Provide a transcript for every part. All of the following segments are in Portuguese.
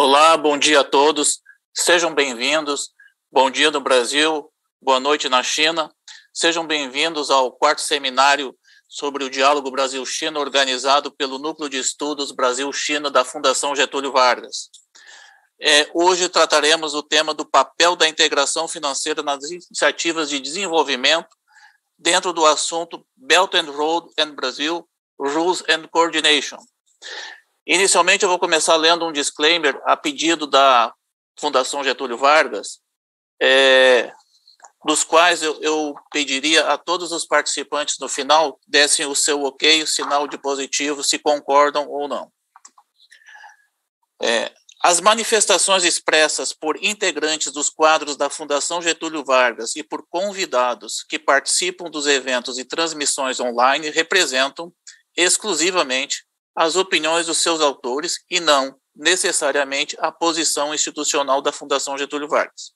Olá, bom dia a todos. Sejam bem-vindos. Bom dia no Brasil, boa noite na China. Sejam bem-vindos ao quarto seminário sobre o diálogo Brasil-China, organizado pelo Núcleo de Estudos Brasil-China da Fundação Getúlio Vargas. É, hoje trataremos o tema do papel da integração financeira nas iniciativas de desenvolvimento dentro do assunto Belt and Road and Brasil, Rules and Coordination. Inicialmente, eu vou começar lendo um disclaimer a pedido da Fundação Getúlio Vargas, é, dos quais eu, eu, pediria a todos os participantes no final dessem o seu ok, o sinal de positivo, se concordam ou não. É, as manifestações expressas por integrantes dos quadros da Fundação Getúlio Vargas e por convidados que participam dos eventos e transmissões online representam exclusivamente as opiniões dos seus autores e não necessariamente a posição institucional da Fundação Getúlio Vargas.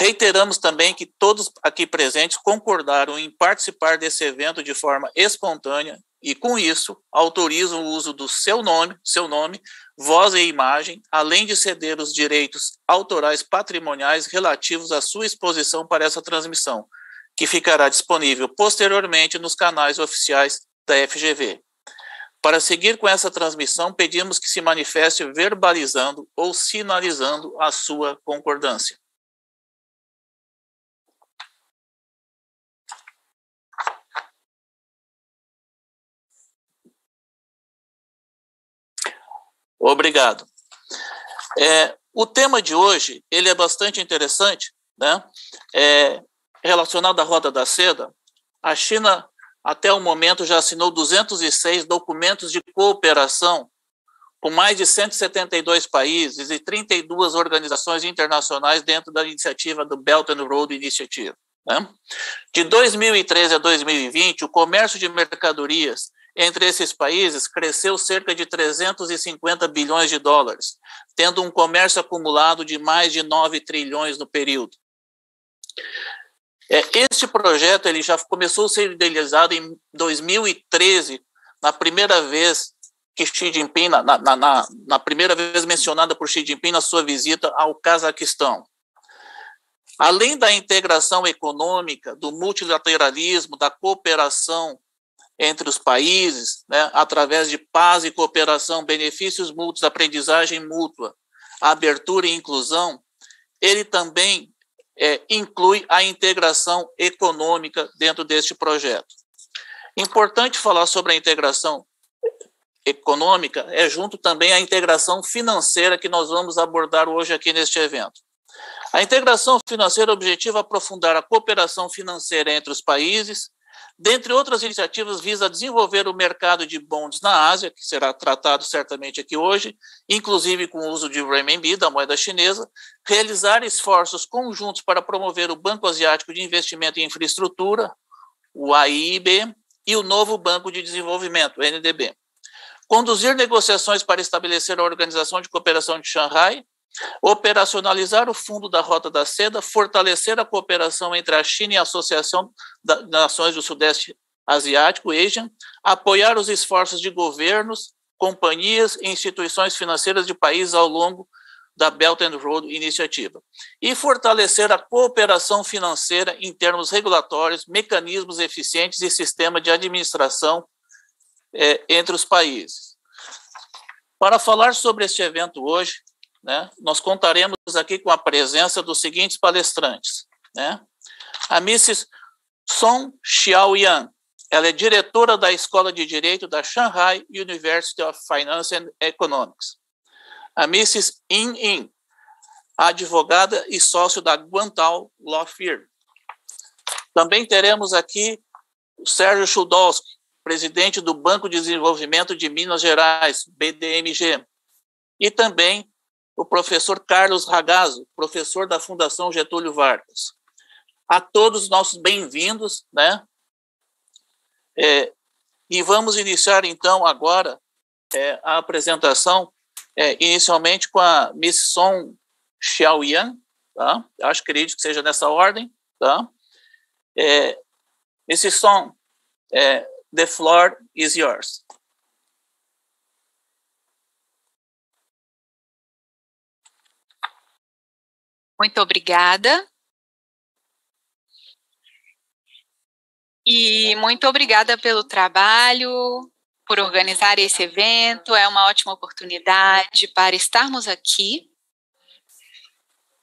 Reiteramos também que todos aqui presentes concordaram em participar desse evento de forma espontânea e, com isso, autorizam o uso do seu nome, seu nome, voz e imagem, além de ceder os direitos autorais patrimoniais relativos à sua exposição para essa transmissão, que ficará disponível posteriormente nos canais oficiais da FGV. Para seguir com essa transmissão, pedimos que se manifeste verbalizando ou sinalizando a sua concordância. Obrigado. É, o tema de hoje ele é bastante interessante, né? É, relacionado à Roda da Seda, a China até o momento já assinou 206 documentos de cooperação com mais de 172 países e 32 organizações internacionais dentro da iniciativa do Belt and Road Initiative. Né? De 2013 a 2020, o comércio de mercadorias entre esses países cresceu cerca de 350 bilhões de dólares, tendo um comércio acumulado de mais de 9 trilhões no período. É, este projeto ele já começou a ser idealizado em 2013, na primeira vez que Xi Jinping, na, na, na, na primeira vez mencionada por Xi Jinping na sua visita ao Cazaquistão. Além da integração econômica, do multilateralismo, da cooperação entre os países, né, através de paz e cooperação, benefícios mútuos, aprendizagem mútua, abertura e inclusão, ele também é, inclui a integração econômica dentro deste projeto. Importante falar sobre a integração econômica é junto também a integração financeira que nós vamos abordar hoje aqui neste evento. A integração financeira objetiva aprofundar a cooperação financeira entre os países, dentre outras iniciativas, visa desenvolver o mercado de bonds na Ásia, que será tratado certamente aqui hoje, inclusive com o uso de renminbi, da moeda chinesa, realizar esforços conjuntos para promover o Banco Asiático de Investimento em Infraestrutura, o AIB, e o novo Banco de Desenvolvimento, o NDB. Conduzir negociações para estabelecer a Organização de Cooperação de Xangai, operacionalizar o Fundo da Rota da Seda, fortalecer a cooperação entre a China e a Associação das Nações do Sudeste Asiático, ASEAN, apoiar os esforços de governos, companhias e instituições financeiras de países ao longo da Belt and Road Iniciativa, e fortalecer a cooperação financeira em termos regulatórios, mecanismos eficientes e sistema de administração é, entre os países. Para falar sobre este evento hoje, né, nós contaremos aqui com a presença dos seguintes palestrantes. Né? A Mrs. Song Xiaoyan, ela é diretora da Escola de Direito da Shanghai University of Finance and Economics. A Mrs. In In, advogada e sócio da Guantao Law Firm. Também teremos aqui o Sérgio Chudowski, presidente do Banco de Desenvolvimento de Minas Gerais, BDMG, e também o professor Carlos Ragazzo, professor da Fundação Getúlio Vargas. A todos nossos bem-vindos, né? É, e vamos iniciar então agora é, a apresentação, é, inicialmente com a Miss Song Xiaoyan, tá? Acho que acredito que seja nessa ordem, tá? É, Miss Song, é, the floor is yours. Muito obrigada. E muito obrigada pelo trabalho, por organizar esse evento. É uma ótima oportunidade para estarmos aqui,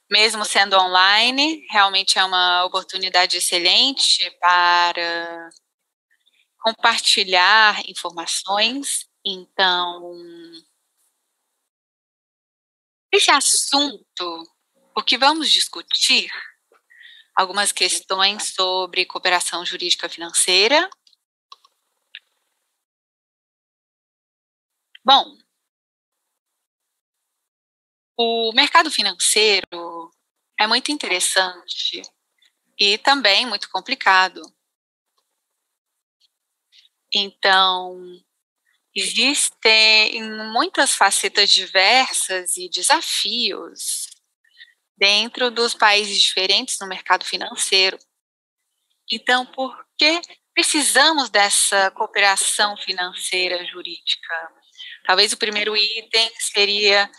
mesmo sendo online. Realmente é uma oportunidade excelente para compartilhar informações. Então, esse assunto o que vamos discutir algumas questões sobre cooperação jurídica financeira. Bom, o mercado financeiro é muito interessante e também muito complicado. Então, existem muitas facetas diversas e desafios dentro dos países diferentes no mercado financeiro. Então, por que precisamos dessa cooperação financeira jurídica? Talvez o primeiro item seria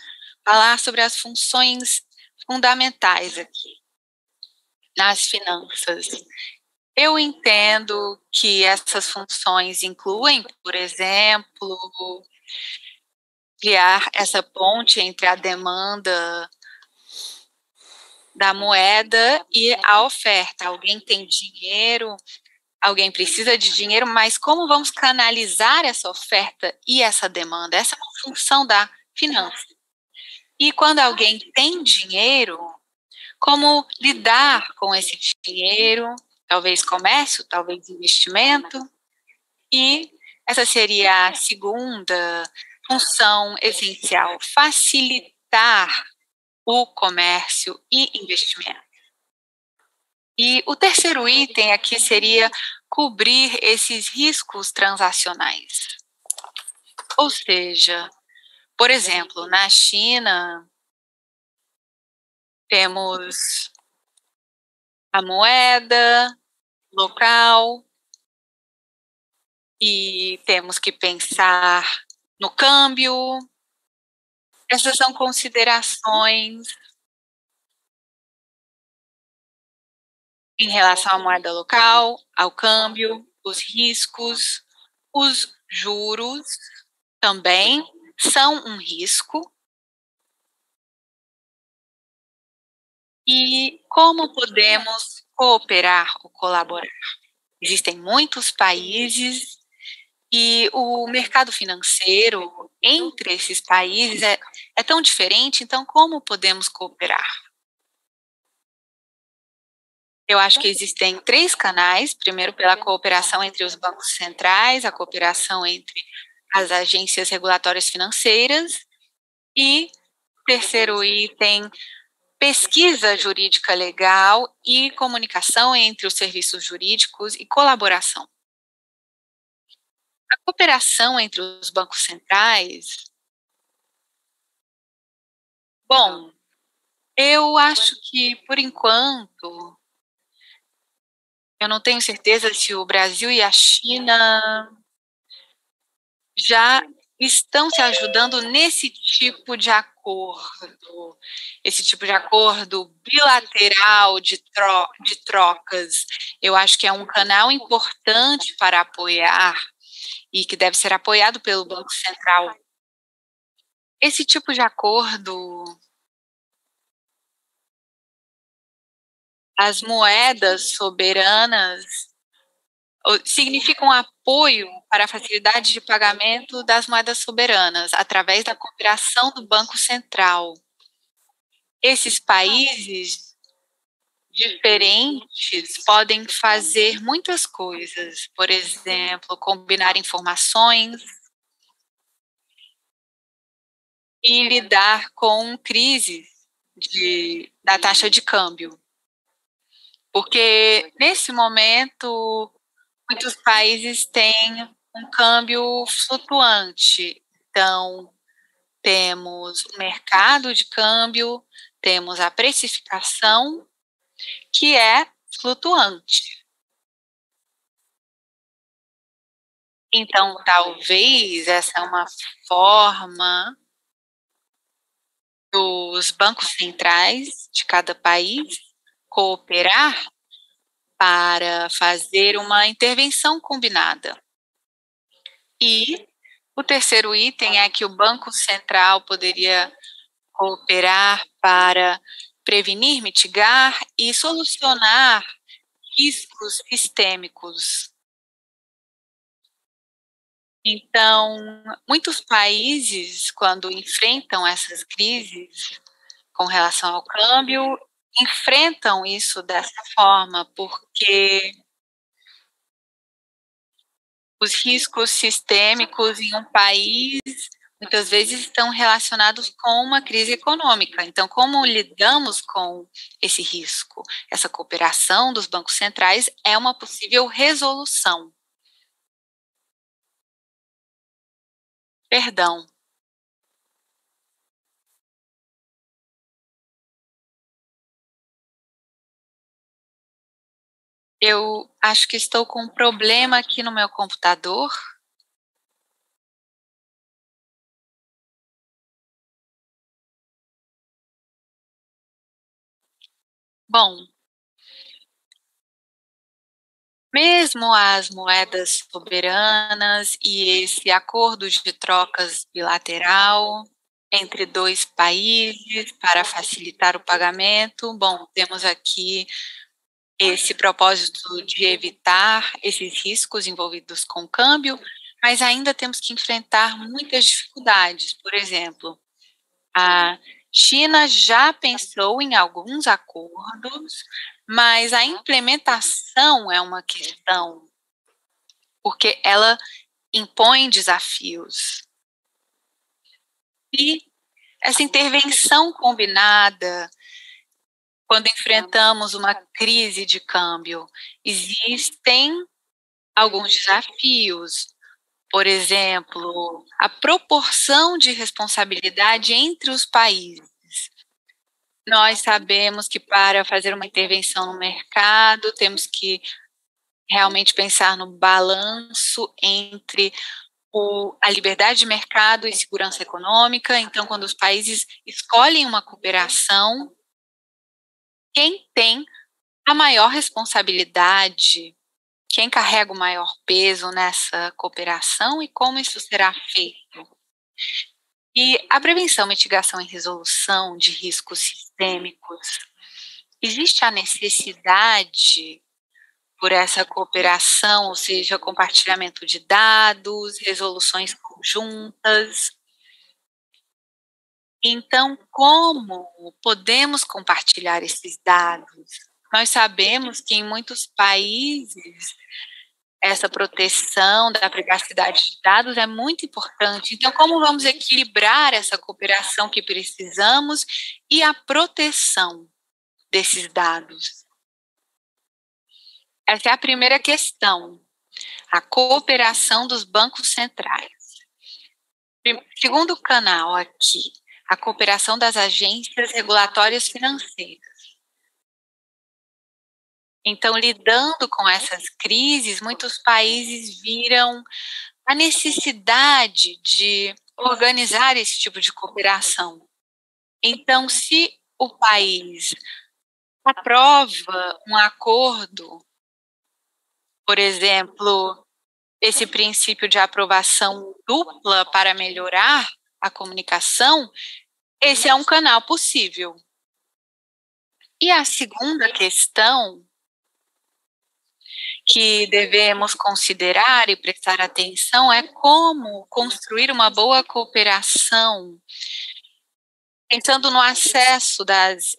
falar sobre as funções fundamentais aqui nas finanças. Eu entendo que essas funções incluem, por exemplo, criar essa ponte entre a demanda da moeda e a oferta. Alguém tem dinheiro, alguém precisa de dinheiro, mas como vamos canalizar essa oferta e essa demanda? Essa é uma função da finança. E quando alguém tem dinheiro, como lidar com esse dinheiro? Talvez comércio, talvez investimento. E essa seria a segunda função essencial: facilitar o comércio e investimento. E o terceiro item aqui seria cobrir esses riscos transacionais. Ou seja, por exemplo, na China, temos a moeda local e temos que pensar no câmbio, essas são considerações em relação à moeda local, ao câmbio, os riscos, os juros também são um risco. E como podemos cooperar ou colaborar? Existem muitos países e o mercado financeiro entre esses países é, é tão diferente, então como podemos cooperar? Eu acho que existem três canais. Primeiro, pela cooperação entre os bancos centrais, a cooperação entre as agências regulatórias financeiras. E, terceiro item, pesquisa jurídica legal e comunicação entre os serviços jurídicos e colaboração. A cooperação entre os bancos centrais. Bom, eu acho que, por enquanto, eu não tenho certeza se o Brasil e a China já estão se ajudando nesse tipo de acordo, esse tipo de acordo bilateral de, tro de trocas. Eu acho que é um canal importante para apoiar e que deve ser apoiado pelo Banco Central. Esse tipo de acordo, as moedas soberanas significam apoio para a facilidade de pagamento das moedas soberanas através da cooperação do Banco Central. Esses países diferentes podem fazer muitas coisas, por exemplo, combinar informações e lidar com crises de, da taxa de câmbio. Porque nesse momento muitos países têm um câmbio flutuante. Então, temos o mercado de câmbio, temos a precificação que é flutuante. Então, talvez essa é uma forma dos bancos centrais de cada país cooperar para fazer uma intervenção combinada. E o terceiro item é que o Banco Central poderia cooperar para prevenir, mitigar e solucionar riscos sistêmicos. Então, muitos países, quando enfrentam essas crises com relação ao câmbio, enfrentam isso dessa forma, porque os riscos sistêmicos em um país muitas vezes estão relacionados com uma crise econômica. Então, como lidamos com esse risco? Essa cooperação dos bancos centrais é uma possível resolução. Perdão. Eu acho que estou com um problema aqui no meu computador. Bom, mesmo as moedas soberanas e esse acordo de trocas bilateral entre dois países para facilitar o pagamento, bom, temos aqui esse propósito de evitar esses riscos envolvidos com o câmbio, mas ainda temos que enfrentar muitas dificuldades. Por exemplo, a China já pensou em alguns acordos, mas a implementação é uma questão, porque ela impõe desafios. E essa intervenção combinada, quando enfrentamos uma crise de câmbio, existem alguns desafios, por exemplo, a proporção de responsabilidade entre os países. Nós sabemos que para fazer uma intervenção no mercado, temos que realmente pensar no balanço entre o, a liberdade de mercado e segurança econômica. Então, quando os países escolhem uma cooperação, quem tem a maior responsabilidade quem carrega o maior peso nessa cooperação e como isso será feito. E a prevenção, mitigação e resolução de riscos sistêmicos. Existe a necessidade por essa cooperação, ou seja, compartilhamento de dados, resoluções conjuntas. Então, como podemos compartilhar esses dados? Nós sabemos que em muitos países essa proteção da privacidade de dados é muito importante. Então, como vamos equilibrar essa cooperação que precisamos e a proteção desses dados? Essa é a primeira questão. A cooperação dos bancos centrais. Segundo canal aqui, a cooperação das agências regulatórias financeiras. Então, lidando com essas crises, muitos países viram a necessidade de organizar esse tipo de cooperação. Então, se o país aprova um acordo, por exemplo, esse princípio de aprovação dupla para melhorar a comunicação, esse é um canal possível. E a segunda questão que devemos considerar e prestar atenção é como construir uma boa cooperação, pensando no acesso das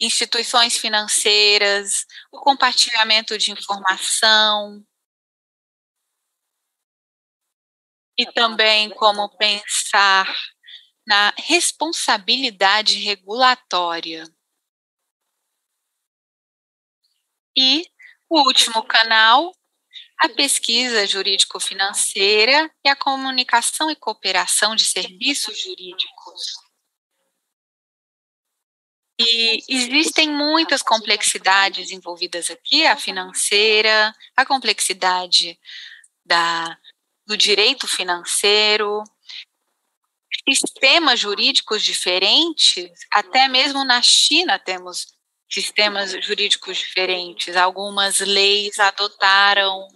instituições financeiras, o compartilhamento de informação, e também como pensar na responsabilidade regulatória. E o último canal, a pesquisa jurídico-financeira e a comunicação e cooperação de serviços jurídicos. E existem muitas complexidades envolvidas aqui, a financeira, a complexidade da, do direito financeiro, sistemas jurídicos diferentes, até mesmo na China temos sistemas jurídicos diferentes. Algumas leis adotaram.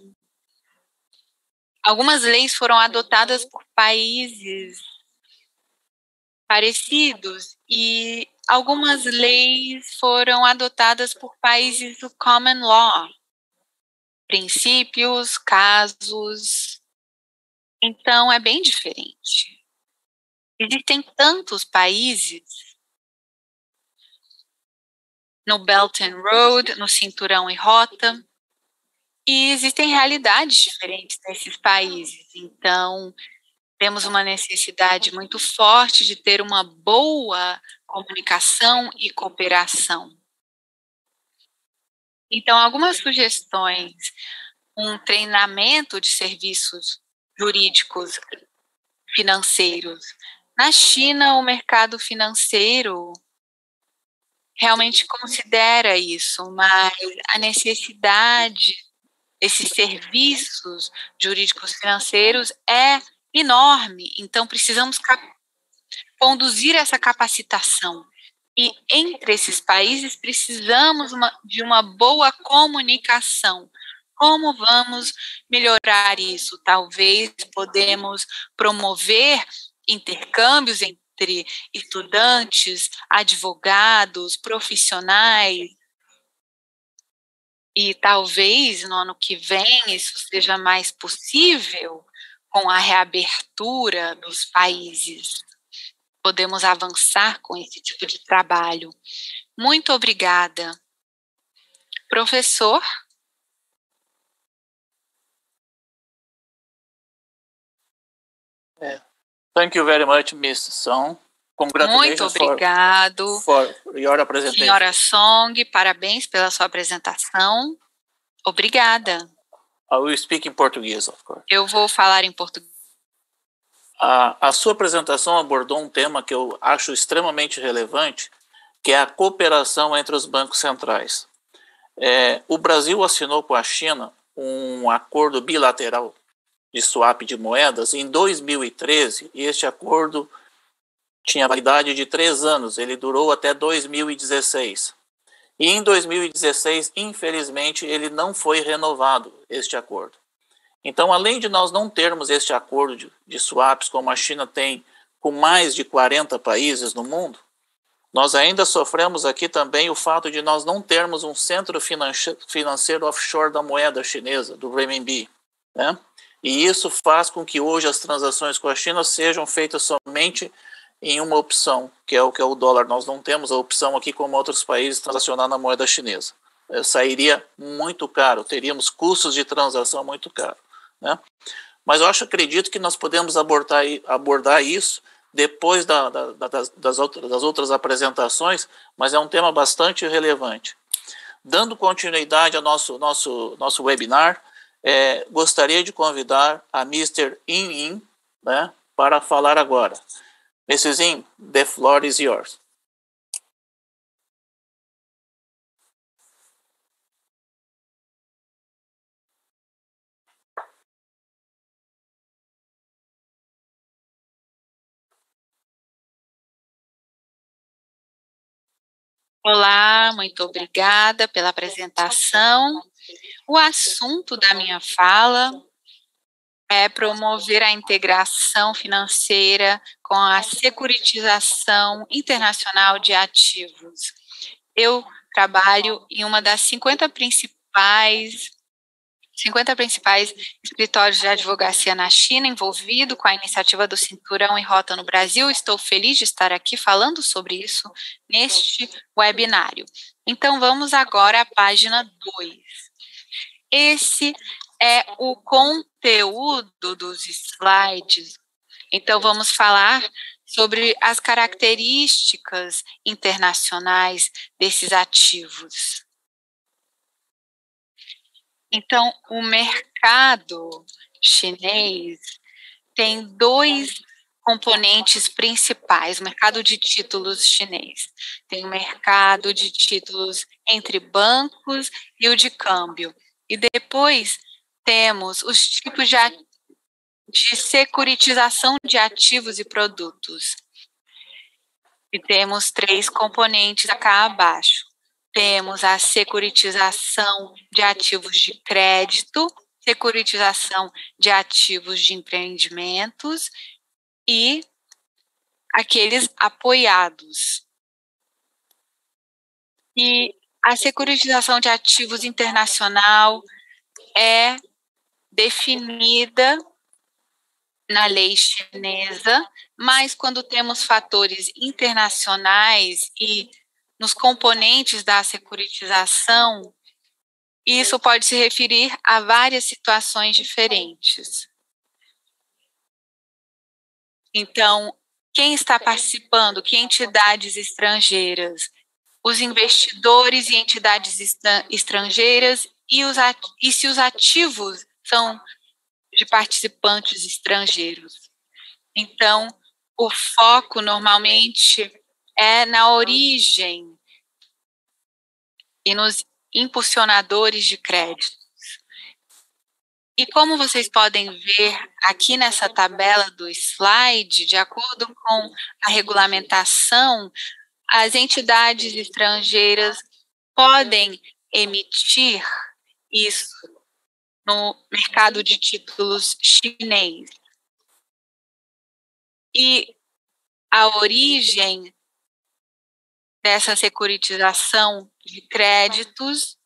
Algumas leis foram adotadas por países parecidos e algumas leis foram adotadas por países do common law, princípios, casos. Então é bem diferente. Existem tantos países no Belt and Road, no cinturão e rota, e existem realidades diferentes nesses países. Então, temos uma necessidade muito forte de ter uma boa comunicação e cooperação. Então, algumas sugestões, um treinamento de serviços jurídicos financeiros. Na China, o mercado financeiro realmente considera isso, mas a necessidade desses serviços jurídicos financeiros é enorme, então precisamos conduzir essa capacitação. E entre esses países precisamos uma, de uma boa comunicação. Como vamos melhorar isso? Talvez podemos promover intercâmbios estudantes, advogados, profissionais, e talvez no ano que vem isso seja mais possível, com a reabertura dos países, podemos avançar com esse tipo de trabalho. Muito obrigada. Professor? É. Thank you very much, Miss Song. Muito obrigado. For, for your Senhora Song, parabéns pela sua apresentação. Obrigada. I will speak in Portuguese, of course. Eu vou falar em português. A, a sua apresentação abordou um tema que eu acho extremamente relevante, que é a cooperação entre os bancos centrais. É, o Brasil assinou com a China um acordo bilateral de swap de moedas em 2013 e este acordo tinha validade de três anos, ele durou até 2016. E em 2016, infelizmente, ele não foi renovado, este acordo. Então, além de nós não termos este acordo de, de swaps como a China tem com mais de 40 países no mundo, nós ainda sofremos aqui também o fato de nós não termos um centro financeiro offshore da moeda chinesa, do renminbi. Né? E isso faz com que hoje as transações com a China sejam feitas somente em uma opção, que é o que é o dólar. Nós não temos a opção aqui, como outros países, transacionar na moeda chinesa. É, sairia muito caro, teríamos custos de transação muito caro. Né? Mas eu acho, acredito que nós podemos abordar, abordar isso depois da, da, das, das, outras, das outras apresentações, mas é um tema bastante relevante. Dando continuidade ao nosso, nosso, nosso webinar, é, gostaria de convidar a Mr. In In né, para falar agora. Mrs. In, the floor is yours. Olá, muito obrigada pela apresentação. O assunto da minha fala é promover a integração financeira com a securitização internacional de ativos. Eu trabalho em uma das 50 principais 50 principais escritórios de advocacia na China envolvido com a iniciativa do Cinturão e Rota no Brasil. Estou feliz de estar aqui falando sobre isso neste webinário. Então vamos agora à página 2. Esse é o conteúdo dos slides. Então, vamos falar sobre as características internacionais desses ativos. Então, o mercado chinês tem dois componentes principais, o mercado de títulos chinês. Tem o mercado de títulos entre bancos e o de câmbio. E depois temos os tipos de de securitização de ativos e produtos. E temos três componentes cá abaixo. Temos a securitização de ativos de crédito, securitização de ativos de empreendimentos e aqueles apoiados. E a securitização de ativos internacional é definida na lei chinesa, mas quando temos fatores internacionais e nos componentes da securitização, isso pode se referir a várias situações diferentes. Então, quem está participando? Que entidades estrangeiras? Os investidores e entidades estrangeiras e, os, e se os ativos são de participantes estrangeiros. Então, o foco normalmente é na origem e nos impulsionadores de crédito. E como vocês podem ver aqui nessa tabela do slide, de acordo com a regulamentação, as entidades estrangeiras podem emitir isso no mercado de títulos chinês. E a origem dessa securitização de créditos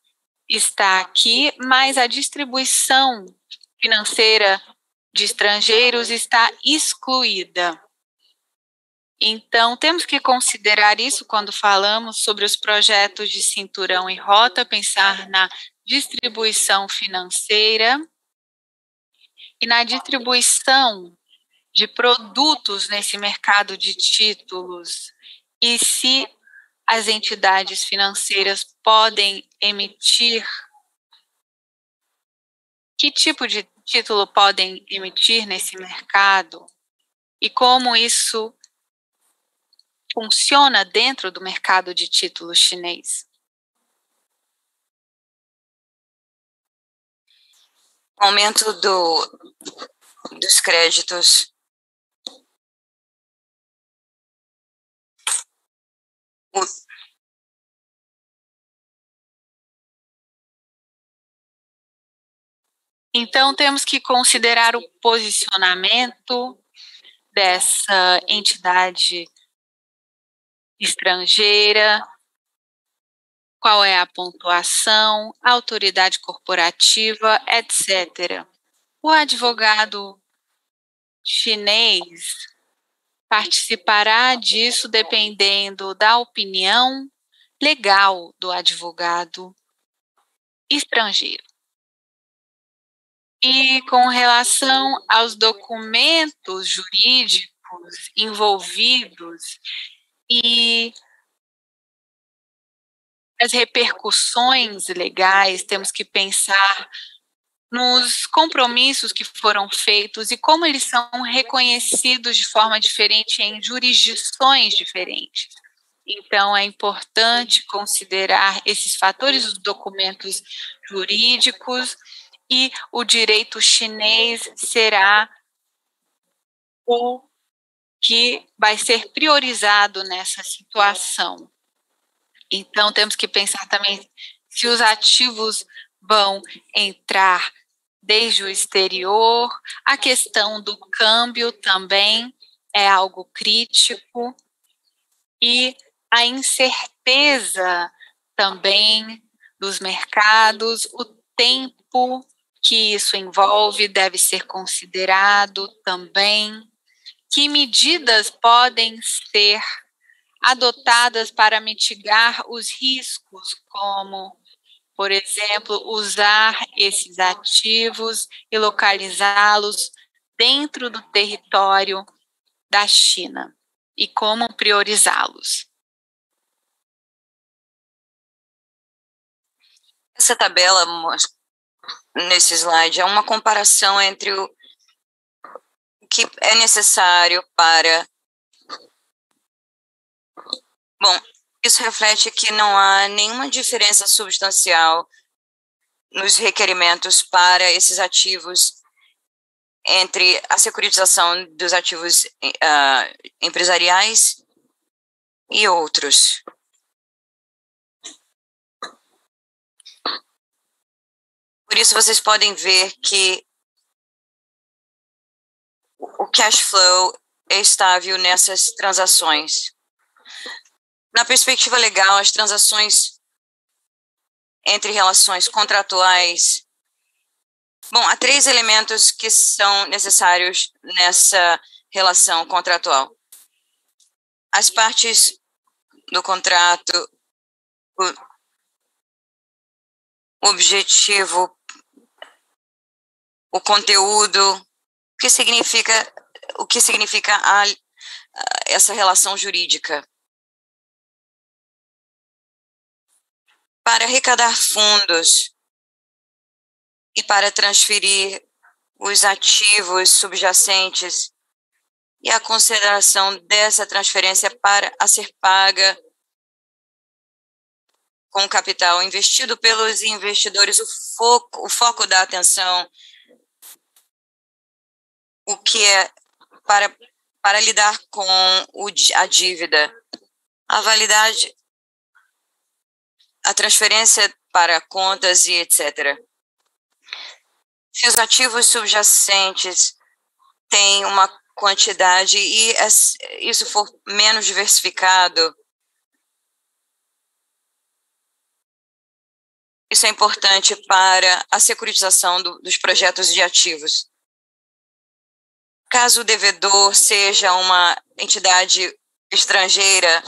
está aqui, mas a distribuição financeira de estrangeiros está excluída. Então, temos que considerar isso quando falamos sobre os projetos de cinturão e rota, pensar na distribuição financeira e na distribuição de produtos nesse mercado de títulos e se as entidades financeiras podem emitir que tipo de título podem emitir nesse mercado e como isso funciona dentro do mercado de títulos chinês. aumento do, dos créditos o, Então, temos que considerar o posicionamento dessa entidade estrangeira, qual é a pontuação, autoridade corporativa, etc. O advogado chinês participará disso dependendo da opinião legal do advogado estrangeiro. E com relação aos documentos jurídicos envolvidos e as repercussões legais, temos que pensar nos compromissos que foram feitos e como eles são reconhecidos de forma diferente em jurisdições diferentes. Então, é importante considerar esses fatores, os documentos jurídicos, e o direito chinês será o que vai ser priorizado nessa situação. Então, temos que pensar também se os ativos vão entrar desde o exterior, a questão do câmbio também é algo crítico, e a incerteza também dos mercados, o tempo que isso envolve deve ser considerado também que medidas podem ser adotadas para mitigar os riscos, como, por exemplo, usar esses ativos e localizá-los dentro do território da China e como priorizá-los. Essa tabela nesse slide é uma comparação entre o que é necessário para. Bom, isso reflete que não há nenhuma diferença substancial nos requerimentos para esses ativos entre a securitização dos ativos uh, empresariais e outros. Por isso vocês podem ver que o cash flow é estável nessas transações. Na perspectiva legal, as transações entre relações contratuais. Bom, há três elementos que são necessários nessa relação contratual. As partes do contrato, o objetivo, o conteúdo, que significa, o que significa a, essa relação jurídica. para arrecadar fundos e para transferir os ativos subjacentes e a consideração dessa transferência para a ser paga com capital investido pelos investidores, o foco, o foco da atenção, o que é para, para lidar com o, a dívida, a validade a transferência para contas e etc. Se os ativos subjacentes têm uma quantidade e isso for menos diversificado, isso é importante para a securitização do, dos projetos de ativos. Caso o devedor seja uma entidade estrangeira,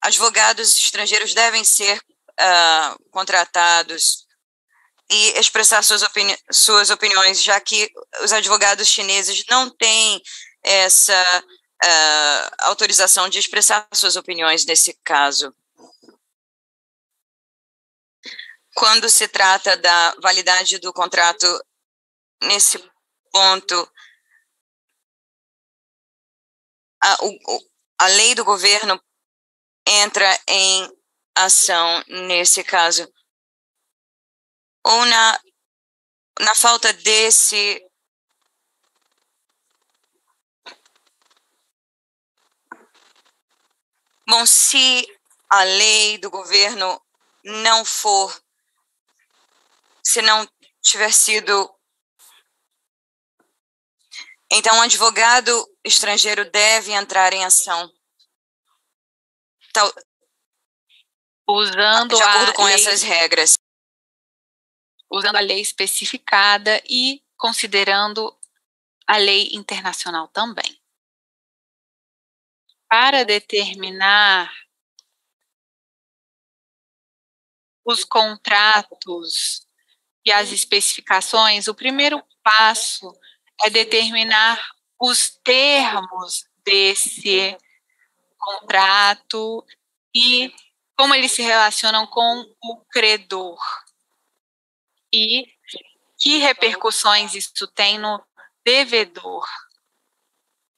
advogados estrangeiros devem ser uh, contratados e expressar suas, opini suas opiniões, já que os advogados chineses não têm essa uh, autorização de expressar suas opiniões nesse caso. Quando se trata da validade do contrato, nesse ponto, a, o, a lei do governo entra em ação nesse caso. Ou na, na falta desse Bom, se a lei do governo não for, se não tiver sido. Então, o advogado estrangeiro deve entrar em ação tal, usando de acordo com lei, essas regras. Usando a lei especificada e considerando a lei internacional também. Para determinar os contratos e as especificações, o primeiro passo é determinar os termos desse contrato e como eles se relacionam com o credor e que repercussões isso tem no devedor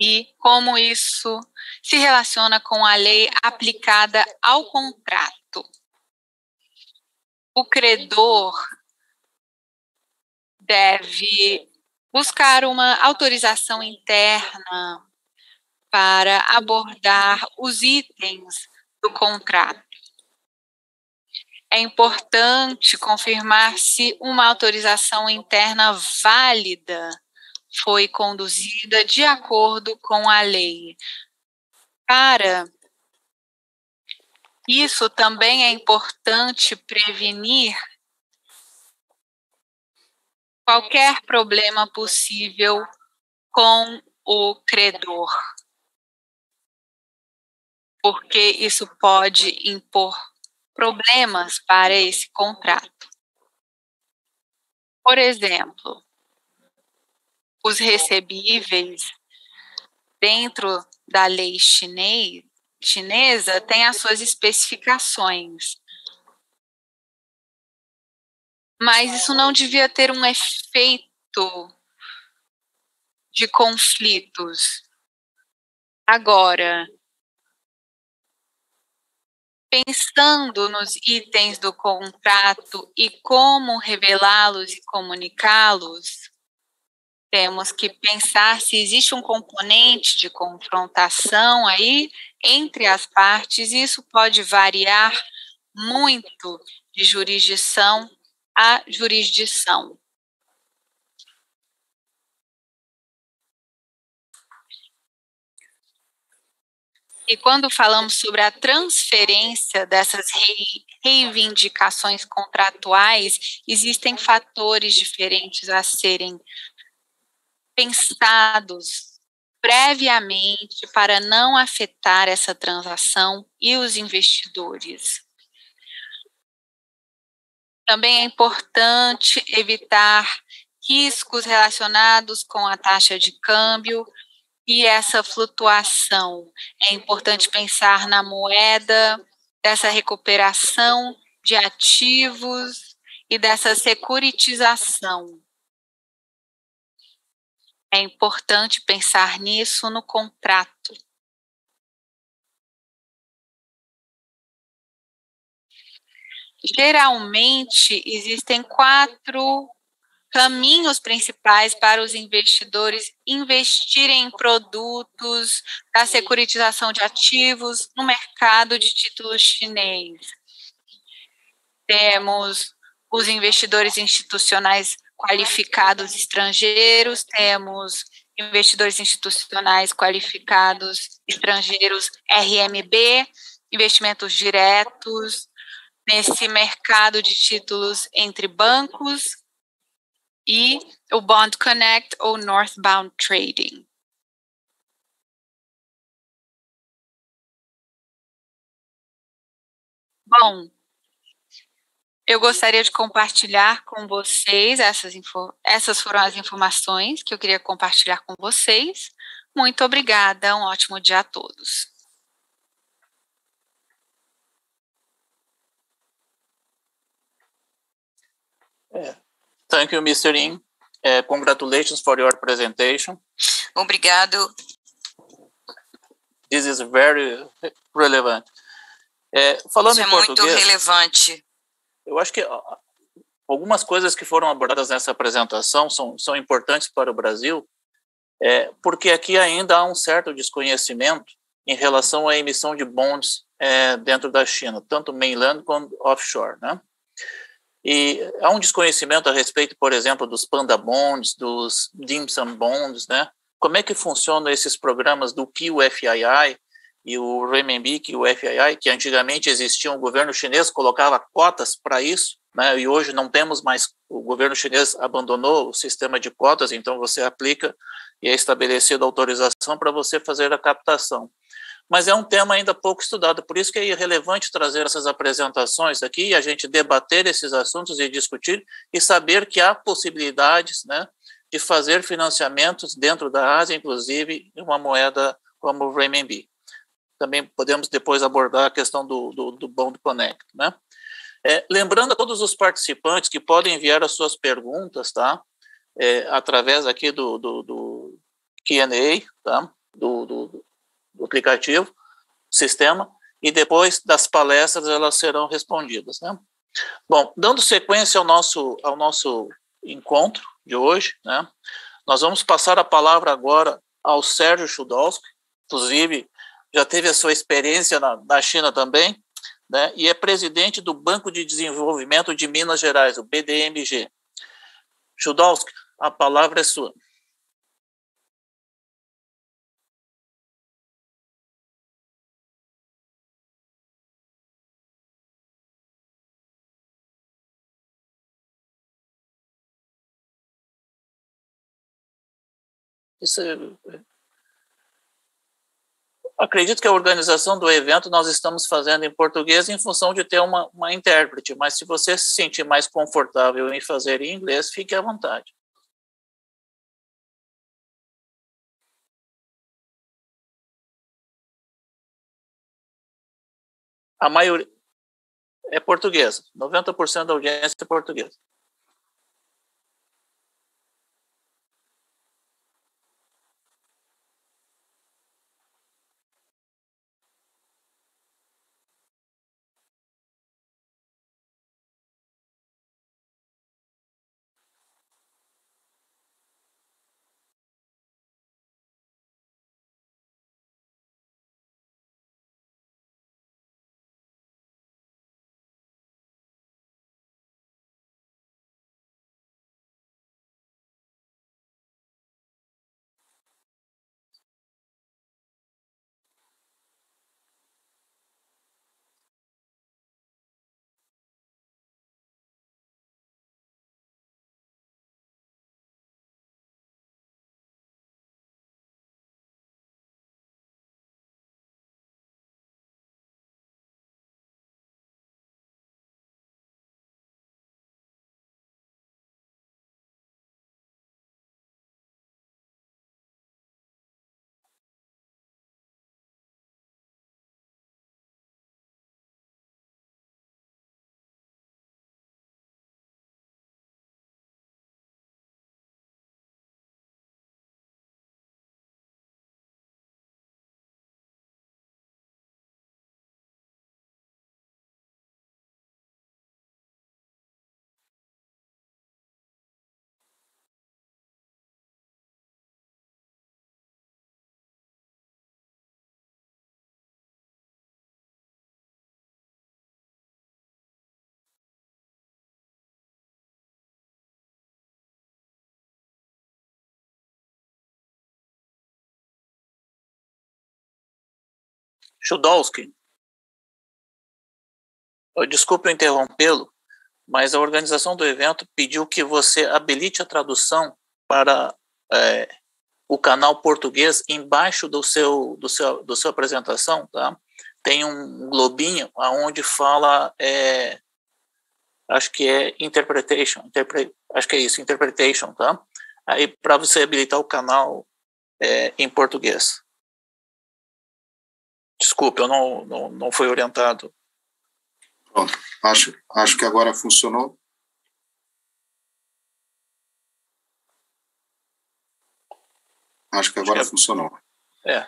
e como isso se relaciona com a lei aplicada ao contrato. O credor deve buscar uma autorização interna para abordar os itens do contrato. É importante confirmar se uma autorização interna válida foi conduzida de acordo com a lei. Para isso também é importante prevenir qualquer problema possível com o credor porque isso pode impor problemas para esse contrato. Por exemplo, os recebíveis dentro da lei chinês, chinesa têm as suas especificações. Mas isso não devia ter um efeito de conflitos. Agora, pensando nos itens do contrato e como revelá-los e comunicá-los, temos que pensar se existe um componente de confrontação aí entre as partes, e isso pode variar muito de jurisdição a jurisdição. E quando falamos sobre a transferência dessas reivindicações contratuais, existem fatores diferentes a serem pensados previamente para não afetar essa transação e os investidores. Também é importante evitar riscos relacionados com a taxa de câmbio, e essa flutuação. É importante pensar na moeda, dessa recuperação de ativos e dessa securitização. É importante pensar nisso no contrato. Geralmente, existem quatro caminhos principais para os investidores investirem em produtos da securitização de ativos no mercado de títulos chinês. Temos os investidores institucionais qualificados estrangeiros, temos investidores institucionais qualificados estrangeiros RMB, investimentos diretos nesse mercado de títulos entre bancos e o Bond Connect ou Northbound Trading. Bom, eu gostaria de compartilhar com vocês essas, essas foram as informações que eu queria compartilhar com vocês. Muito obrigada, um ótimo dia a todos. É. Thank you, Mr. In. Uh, congratulations for your presentation. Obrigado. This is very relevant. É, falando Isso em é português, muito relevante. Eu acho que algumas coisas que foram abordadas nessa apresentação são, são importantes para o Brasil, é, porque aqui ainda há um certo desconhecimento em relação à emissão de bonds é, dentro da China, tanto mainland quanto offshore, né? E há um desconhecimento a respeito, por exemplo, dos Panda Bonds, dos Dim Sum Bonds, né? Como é que funcionam esses programas do QFII e o Renminbi QFII, que antigamente existiam, o governo chinês colocava cotas para isso, né? E hoje não temos mais, o governo chinês abandonou o sistema de cotas, então você aplica e é estabelecida autorização para você fazer a captação mas é um tema ainda pouco estudado, por isso que é relevante trazer essas apresentações aqui, a gente debater esses assuntos e discutir, e saber que há possibilidades né, de fazer financiamentos dentro da Ásia, inclusive em uma moeda como o renminbi. Também podemos depois abordar a questão do, do, do Bond Connect. Né? É, lembrando a todos os participantes que podem enviar as suas perguntas, tá? É, através aqui do, do, do Q&A, tá? Do, do aplicativo, sistema, e depois das palestras elas serão respondidas. Né? Bom, dando sequência ao nosso, ao nosso encontro de hoje, né, nós vamos passar a palavra agora ao Sérgio Chudowski, inclusive já teve a sua experiência na, na China também, né, e é presidente do Banco de Desenvolvimento de Minas Gerais, o BDMG. Chudowski, a palavra é sua. Isso, é. acredito que a organização do evento nós estamos fazendo em português em função de ter uma, uma intérprete, mas se você se sentir mais confortável em fazer em inglês, fique à vontade. A maioria é portuguesa, 90% da audiência é portuguesa. Chudowski, desculpe interrompê-lo, mas a organização do evento pediu que você habilite a tradução para é, o canal português embaixo do seu do seu do sua apresentação, tá? Tem um globinho aonde fala é, acho que é interpretation, interpre, acho que é isso, interpretation, tá? Aí para você habilitar o canal é, em português. Desculpe, eu não, não, não fui orientado. Pronto, acho, acho que agora funcionou. Acho que agora acho que é... funcionou. É.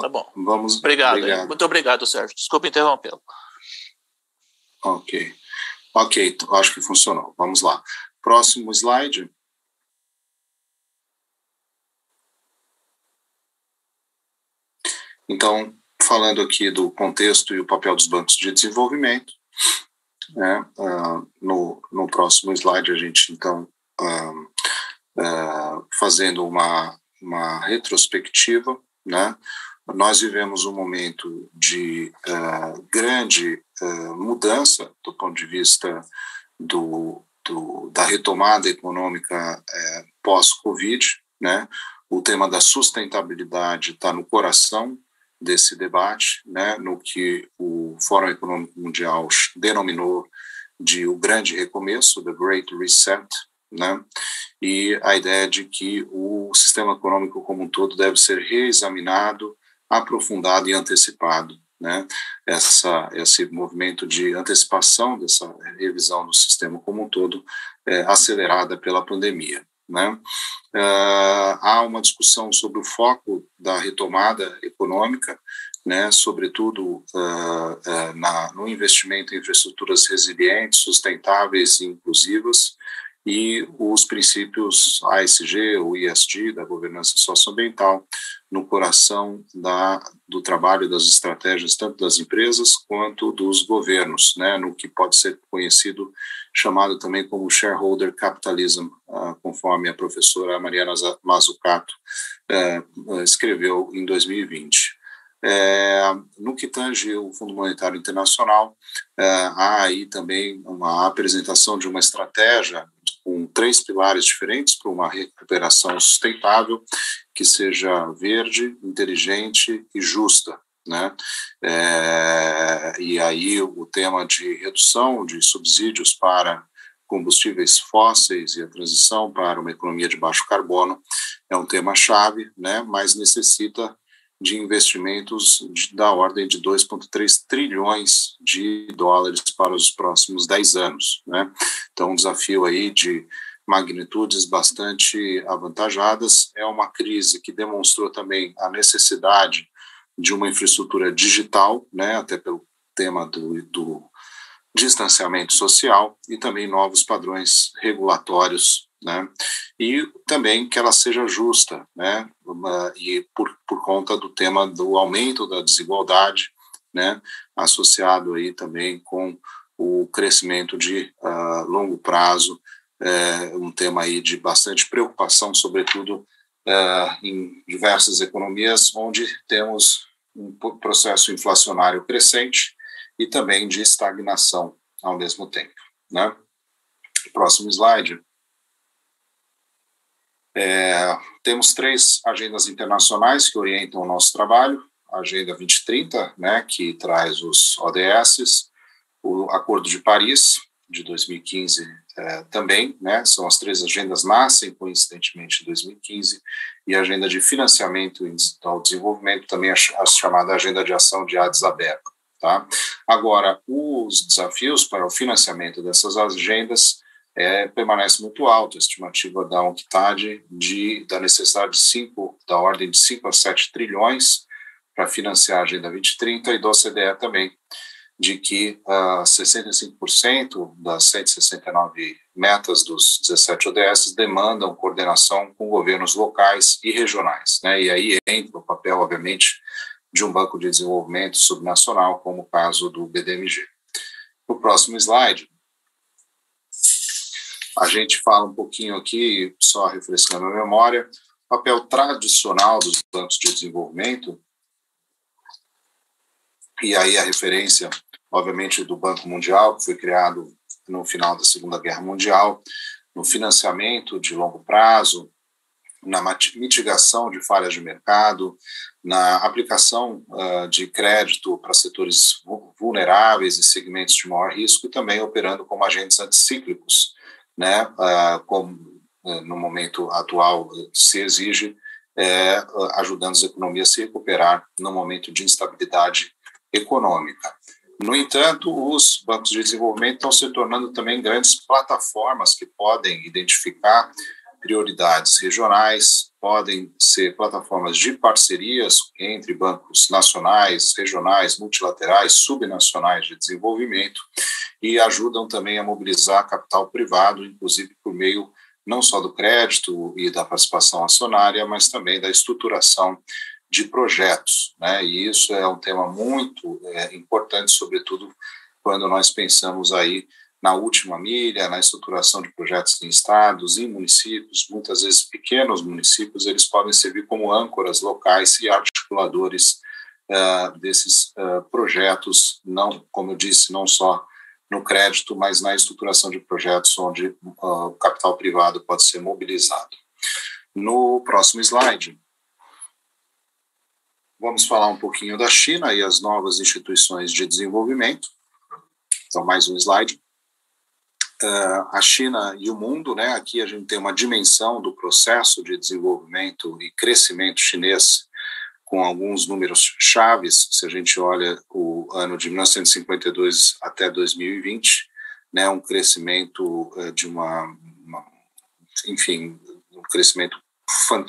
Tá bom. Vamos. Obrigado. obrigado. Muito obrigado, Sérgio. Desculpe interrompê-lo. Ok. Ok, acho que funcionou. Vamos lá. Próximo slide. Então, falando aqui do contexto e o papel dos bancos de desenvolvimento, né, uh, no, no próximo slide a gente, então, uh, uh, fazendo uma, uma retrospectiva, né, nós vivemos um momento de grande mudança do ponto de vista do, do da retomada econômica pós-Covid, né, o tema da sustentabilidade está no coração desse debate, né, no que o Fórum Econômico Mundial denominou de o grande recomeço, the Great Reset, né, e a ideia de que o sistema econômico como um todo deve ser reexaminado, aprofundado e antecipado, né, essa esse movimento de antecipação dessa revisão do sistema como um todo é, acelerada pela pandemia. Né? Uh, há uma discussão sobre o foco da retomada econômica, né, sobretudo uh, uh, na, no investimento em infraestruturas resilientes, sustentáveis e inclusivas, e os princípios ASG, o ISD, da governança socioambiental, no coração da, do trabalho das estratégias tanto das empresas quanto dos governos, né, no que pode ser conhecido, chamado também como shareholder capitalism, uh, conforme a professora Mariana Mazzucato uh, escreveu em 2020. É, no que tange o Fundo Monetário Internacional, é, há aí também uma apresentação de uma estratégia com três pilares diferentes para uma recuperação sustentável que seja verde, inteligente e justa. Né? É, e aí o tema de redução de subsídios para combustíveis fósseis e a transição para uma economia de baixo carbono é um tema chave, né? mas necessita de investimentos de, da ordem de 2,3 trilhões de dólares para os próximos 10 anos. Né? Então, um desafio aí de magnitudes bastante avantajadas. É uma crise que demonstrou também a necessidade de uma infraestrutura digital, né, até pelo tema do, do distanciamento social e também novos padrões regulatórios né? E também que ela seja justa, né? E por, por conta do tema do aumento da desigualdade, né? Associado aí também com o crescimento de uh, longo prazo, é, um tema aí de bastante preocupação, sobretudo uh, em diversas economias onde temos um processo inflacionário crescente e também de estagnação ao mesmo tempo, né? Próximo slide. É, temos três agendas internacionais que orientam o nosso trabalho: a Agenda 2030, né, que traz os ODS, o Acordo de Paris, de 2015 é, também, né, são as três agendas nascem coincidentemente em 2015, e a Agenda de Financiamento ao Desenvolvimento, também a, chamada Agenda de Ação de Addis Abeba. Tá? Agora, os desafios para o financiamento dessas agendas é, permanece muito alto. A estimativa da UNCTAD de, da necessidade de cinco, da ordem de 5 a 7 trilhões para financiar a Agenda 2030 e do OCDE também, de que uh, ah, 65% das 169 metas dos 17 ODS demandam coordenação com governos locais e regionais. Né? E aí entra o papel, obviamente, de um banco de desenvolvimento subnacional, como o caso do BDMG. No próximo slide, a gente fala um pouquinho aqui, só refrescando a memória, o papel tradicional dos bancos de desenvolvimento e aí a referência, obviamente, do Banco Mundial, que foi criado no final da Segunda Guerra Mundial, no financiamento de longo prazo, na mitigação de falhas de mercado, na aplicação uh, de crédito para setores vulneráveis e segmentos de maior risco, e também operando como agentes anticíclicos, né, uh, como uh, no momento atual se exige, é, ajudando as economias a se recuperar no momento de instabilidade econômica. No entanto, os bancos de desenvolvimento estão se tornando também grandes plataformas que podem identificar prioridades regionais, podem ser plataformas de parcerias entre bancos nacionais, regionais, multilaterais, subnacionais de desenvolvimento e ajudam também a mobilizar capital privado, inclusive por meio não só do crédito e da participação acionária, mas também da estruturação de projetos, né? E isso é um tema muito é, importante, sobretudo quando nós pensamos aí na última milha, na estruturação de projetos em estados, em municípios, muitas vezes pequenos municípios, eles podem servir como âncoras locais e articuladores uh, desses uh, projetos, não, como eu disse, não só no crédito, mas na estruturação de projetos onde uh, o capital privado pode ser mobilizado. No próximo slide, Vamos falar um pouquinho da China e as novas instituições de desenvolvimento. Então, mais um slide. Uh, a China e o mundo, né? Aqui a gente tem uma dimensão do processo de desenvolvimento e crescimento chinês com alguns números chaves. Se a gente olha o ano de 1952 até 2020, né? Um crescimento uh, de uma, uma, enfim, um crescimento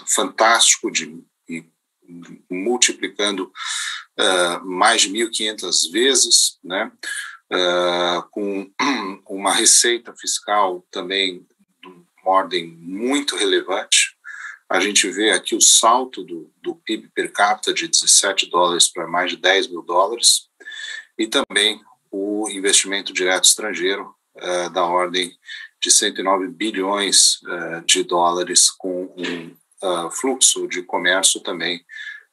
fantástico de multiplicando uh, mais de 1.500 vezes, né? Uh, com uma receita fiscal também de uma ordem muito relevante. A gente vê aqui o salto do, do PIB per capita de 17 dólares para mais de 10 mil dólares, e também o investimento direto estrangeiro uh, da ordem de 109 bilhões uh, de dólares, com um uh, fluxo de comércio também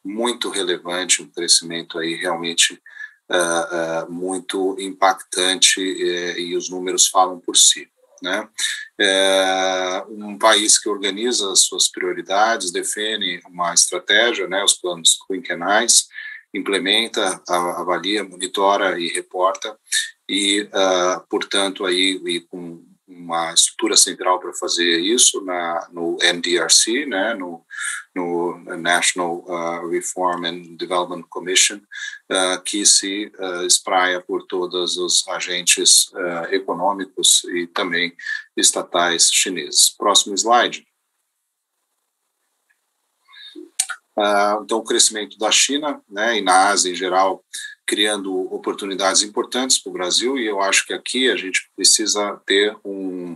muito relevante, um crescimento aí realmente uh, uh, muito impactante uh, e os números falam por si. Né? É um país que organiza as suas prioridades, define uma estratégia, né, os planos quinquenais, implementa, avalia, monitora e reporta, e, uh, portanto, aí, e com uma estrutura central para fazer isso na, no NDRC, né, no, no National uh, Reform and Development Commission, uh, que se uh, espraia por todos os agentes uh, econômicos e também estatais chineses. Próximo slide. Uh, então, o crescimento da China né, e na Ásia em geral criando oportunidades importantes para o Brasil, e eu acho que aqui a gente precisa ter um,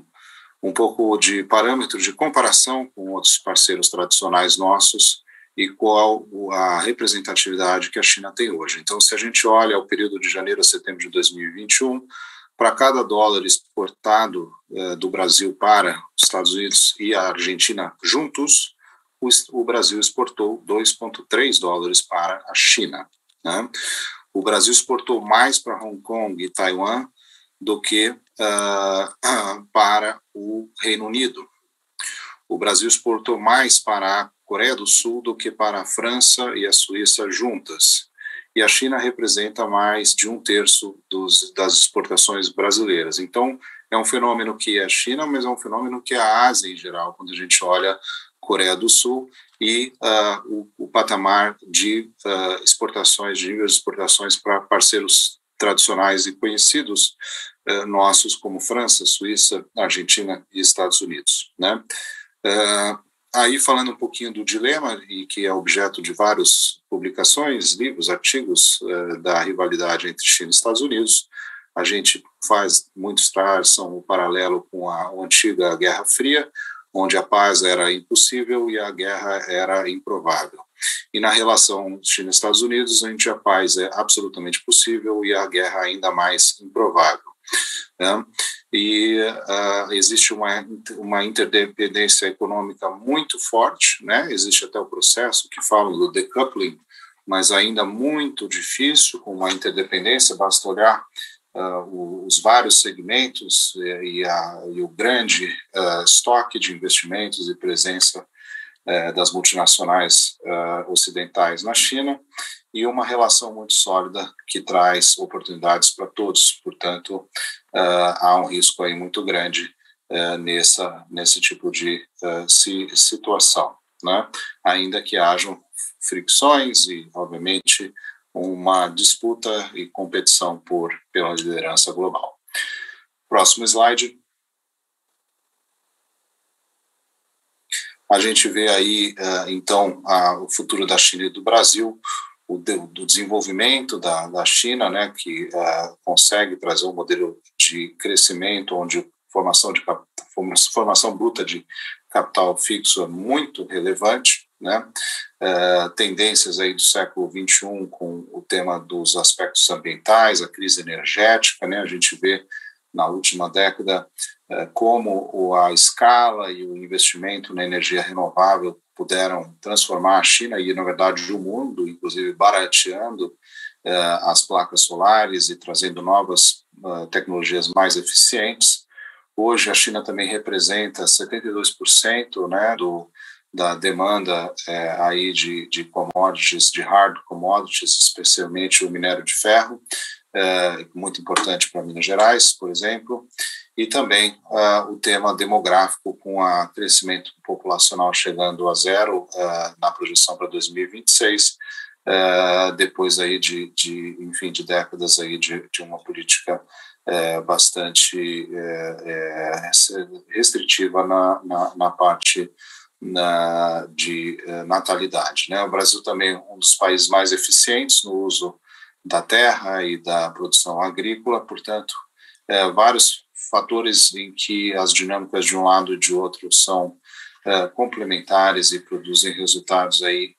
um pouco de parâmetro de comparação com outros parceiros tradicionais nossos e qual a representatividade que a China tem hoje. Então, se a gente olha o período de janeiro a setembro de 2021, para cada dólar exportado eh, do Brasil para os Estados Unidos e a Argentina juntos, o, o Brasil exportou 2,3 dólares para a China. Né? O Brasil exportou mais para Hong Kong e Taiwan do que uh, para o Reino Unido. O Brasil exportou mais para a Coreia do Sul do que para a França e a Suíça juntas. E a China representa mais de um terço dos, das exportações brasileiras. Então, é um fenômeno que é a China, mas é um fenômeno que é a Ásia em geral, quando a gente olha Coreia do Sul e uh, o, o, patamar de uh, exportações, de nível de exportações para parceiros tradicionais e conhecidos uh, nossos, como França, Suíça, Argentina e Estados Unidos. Né? aí, falando um pouquinho do dilema, e que é objeto de várias publicações, livros, artigos da rivalidade entre China e Estados Unidos, a gente faz muitos traçam o paralelo com a, a antiga Guerra Fria, onde a paz era impossível e a guerra era improvável. E na relação China-Estados Unidos, onde a paz é absolutamente possível e a guerra ainda mais improvável. Né? E uh, existe uma, uma interdependência econômica muito forte, né? existe até o processo que fala do decoupling mas ainda muito difícil, com uma interdependência, basta olhar uh, os vários segmentos e, a, e o grande uh, estoque de investimentos e presença uh, das multinacionais ocidentais na China, e uma relação muito sólida que traz oportunidades para todos. Portanto, há um risco aí muito grande nessa, nesse tipo de situação, né? ainda que hajam fricções e, obviamente, uma disputa e competição por pela liderança global. Próximo slide. A gente vê aí, uh, então, o futuro da China e do Brasil, o do desenvolvimento da, da China, né, que uh, consegue trazer um modelo de crescimento onde formação de formação bruta de capital fixo é muito relevante, né? Uh, tendências aí do século 21 com o tema dos aspectos ambientais, a crise energética, né? A gente vê na última década uh, como a escala e o investimento na energia renovável puderam transformar a China e, na verdade, o mundo, inclusive barateando uh, as placas solares e trazendo novas tecnologias mais eficientes. Hoje, a China também representa 72% né, do, da demanda é, aí de, de commodities, de hard commodities, especialmente o minério de ferro, é, muito importante para Minas Gerais, por exemplo, e também é, o tema demográfico, com o crescimento populacional chegando a zero é, na projeção para 2026, é, depois aí de, de, enfim, de décadas aí de, de uma política é, bastante restritiva na, na, na parte na, de uh, natalidade. Né? O Brasil também é um dos países mais eficientes no uso da terra e da produção agrícola, portanto, é, vários fatores em que as dinâmicas de um lado e de outro são é, complementares e produzem resultados aí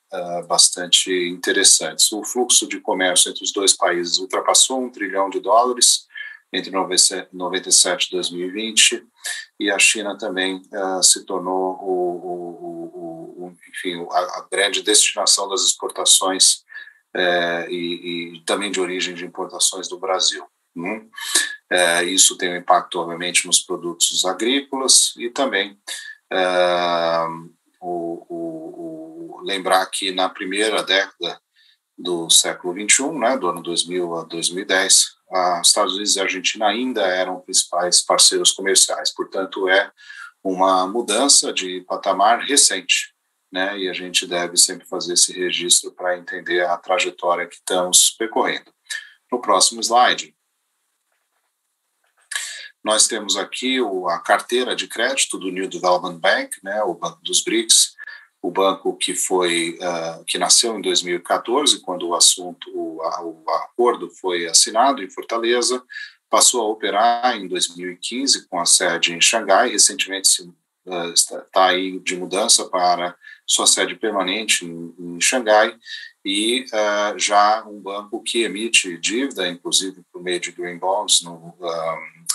bastante interessantes. O fluxo de comércio entre os dois países ultrapassou um trilhão de dólares entre 97 e 2020, e a China também se tornou o, o, enfim, a, a, grande destinação das exportações uh, e, e, também de origem de importações do Brasil. Né? Uh, isso tem um impacto, obviamente, nos produtos agrícolas e também lembrar que na primeira década do século 21, né, do ano 2000 a 2010, a Estados Unidos e a Argentina ainda eram principais parceiros comerciais. Portanto, é uma mudança de patamar recente, né? E a gente deve sempre fazer esse registro para entender a trajetória que estamos percorrendo. No próximo slide, nós temos aqui o, a carteira de crédito do New Development Bank, né, o Banco dos BRICS, o banco que foi uh, que nasceu em 2014, quando o assunto, o, o, acordo foi assinado em Fortaleza, passou a operar em 2015 com a sede em Xangai, recentemente uh, está, está aí de mudança para sua sede permanente em, em Xangai e uh, já um banco que emite dívida, inclusive por meio de green bonds no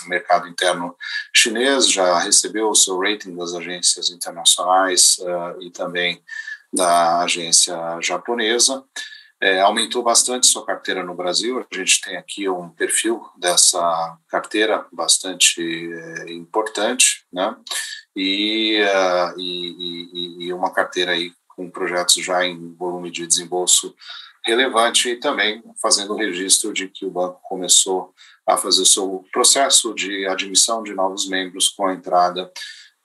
mercado interno chinês, já recebeu o seu rating das agências internacionais uh, e também da agência japonesa. É, aumentou bastante sua carteira no Brasil. A gente tem aqui um perfil dessa carteira bastante é, importante, né? E, uh, e, e, uma carteira aí com projetos já em volume de desembolso relevante e também fazendo o registro de que o banco começou a fazer o seu processo de admissão de novos membros com a entrada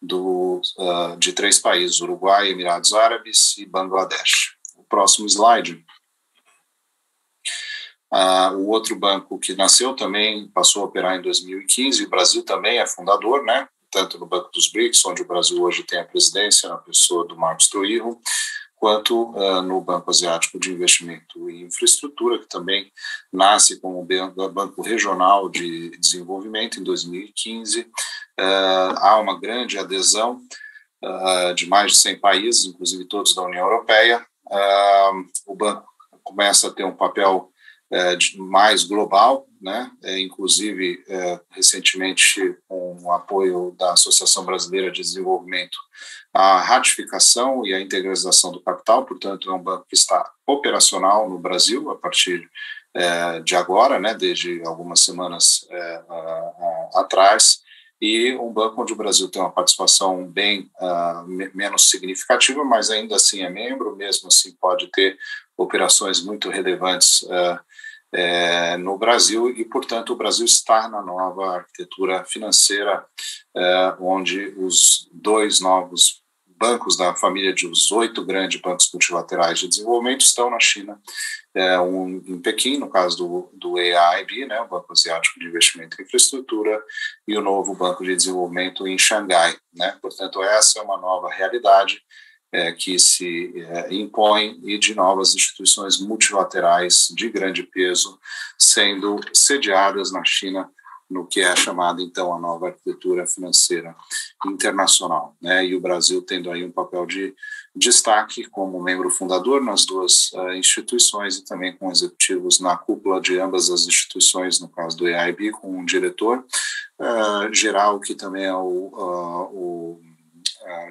do, uh, de três países, Uruguai, Emirados Árabes e Bangladesh. O próximo slide. Uh, o outro banco que nasceu também passou a operar em 2015, o Brasil também é fundador, né? Tanto no Banco dos BRICS, onde o Brasil hoje tem a presidência, na pessoa do Marcos Troirro, quanto uh, no Banco Asiático de Investimento e Infraestrutura, que também nasce como Banco Regional de Desenvolvimento em 2015. Uh, há uma grande adesão uh, de mais de 100 países, inclusive todos da União Europeia. o banco começa a ter um papel mais global, né, é, inclusive é, recentemente com o apoio da Associação Brasileira de Desenvolvimento, a ratificação e a integralização do capital, portanto, é um banco que está operacional no Brasil a partir é, de agora, né, desde algumas semanas é, a, a, atrás, e um banco onde o Brasil tem uma participação bem uh, menos significativa, mas ainda assim é membro, mesmo assim pode ter operações muito relevantes uh, é, no Brasil e, portanto, o Brasil está na nova arquitetura financeira, é, onde os dois novos bancos da família de os oito grandes bancos multilaterais de desenvolvimento estão na China, é, um em Pequim, no caso do, do AIB, né, o Banco Asiático de Investimento em Infraestrutura, e o novo Banco de Desenvolvimento em Xangai. Né? Portanto, essa é uma nova realidade é, que se é, impõe e de novas instituições multilaterais de grande peso sendo sediadas na China no que é chamada então a nova arquitetura financeira internacional, né? E o Brasil tendo aí um papel de destaque como membro fundador nas duas uh, instituições e também com executivos na cúpula de ambas as instituições, no caso do EIB, com um diretor uh, geral que também é o, uh, o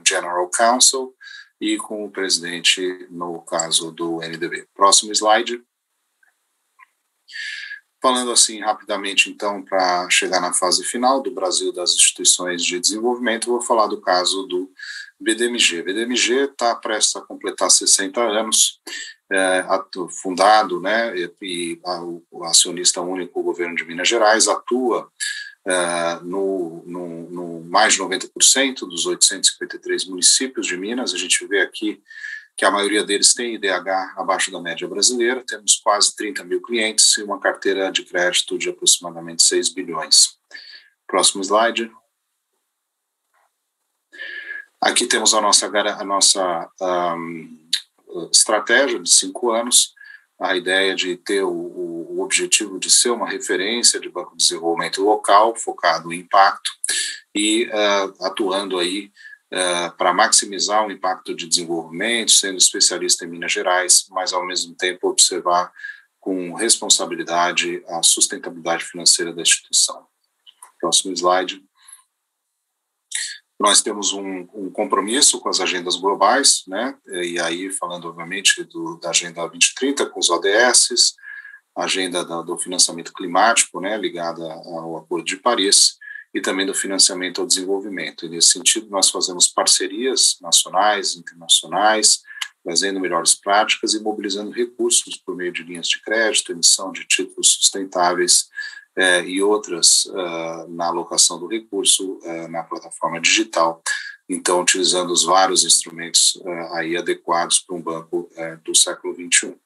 General Counsel e com o presidente no caso do NDB. Próximo slide. Falando assim rapidamente, então, para chegar na fase final do Brasil das instituições de desenvolvimento, vou falar do caso do BDMG. BDMG está prestes a completar 60 anos, é, fundado, né, e, e a, o acionista único, o governo de Minas Gerais, atua é, no, no, no, mais de 90% dos 853 municípios de Minas. A gente vê aqui que a maioria deles tem IDH abaixo da média brasileira, temos quase 30 mil clientes e uma carteira de crédito de aproximadamente 6 bilhões. Próximo slide. Aqui temos a nossa, a nossa um, estratégia de cinco anos, a ideia de ter o, o, objetivo de ser uma referência de banco de desenvolvimento local, focado em impacto, e uh, atuando aí uh, para maximizar o impacto de desenvolvimento, sendo especialista em Minas Gerais, mas ao mesmo tempo observar com responsabilidade a sustentabilidade financeira da instituição. Próximo slide. Nós temos um, um, compromisso com as agendas globais, né? E aí falando obviamente do, da agenda 2030 com os ODS, a agenda da, do financiamento climático, né, ligada ao Acordo de Paris, e também do financiamento ao desenvolvimento. E nesse sentido, nós fazemos parcerias nacionais, internacionais, trazendo melhores práticas e mobilizando recursos por meio de linhas de crédito, emissão de títulos sustentáveis eh, e outras uh, na alocação do recurso uh, na plataforma digital. Então, utilizando os vários instrumentos uh, aí adequados para um banco do século 21.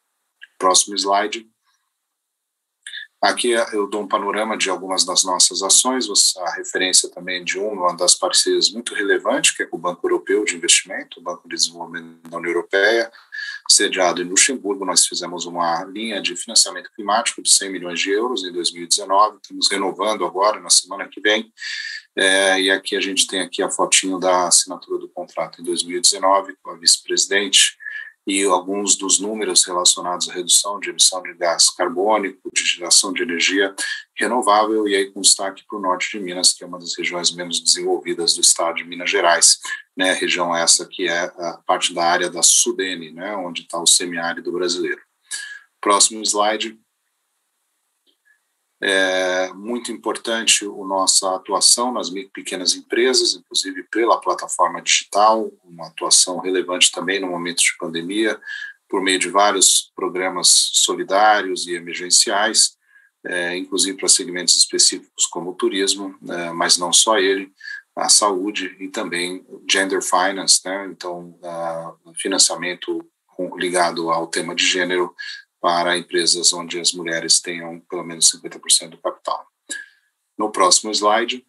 Próximo slide. Aqui eu dou um panorama de algumas das nossas ações, a referência também de uma das parcerias muito relevante, que é com o Banco Europeu de Investimento, o Banco de Desenvolvimento da União Europeia, sediado em Luxemburgo. Nós fizemos uma linha de financiamento climático de 100 milhões de euros em 2019, estamos renovando agora, na semana que vem, é, e aqui a gente tem aqui a fotinho da assinatura do contrato em 2019 com a vice-presidente, e alguns dos números relacionados à redução de emissão de gás carbônico, de geração de energia renovável, e aí com destaque para o norte de Minas, que é uma das regiões menos desenvolvidas do estado de Minas Gerais, né, região essa que é a parte da área da Sudene, né, onde está o semiárido brasileiro. Próximo slide é muito importante a nossa atuação nas pequenas empresas, inclusive pela plataforma digital, uma atuação relevante também no momento de pandemia, por meio de vários programas solidários e emergenciais, é, inclusive para segmentos específicos como o turismo, é, mas não só ele, a saúde e também gender finance, né? então uh, financiamento ligado ao tema de gênero para empresas onde as mulheres tenham pelo menos 50% do capital. No próximo slide,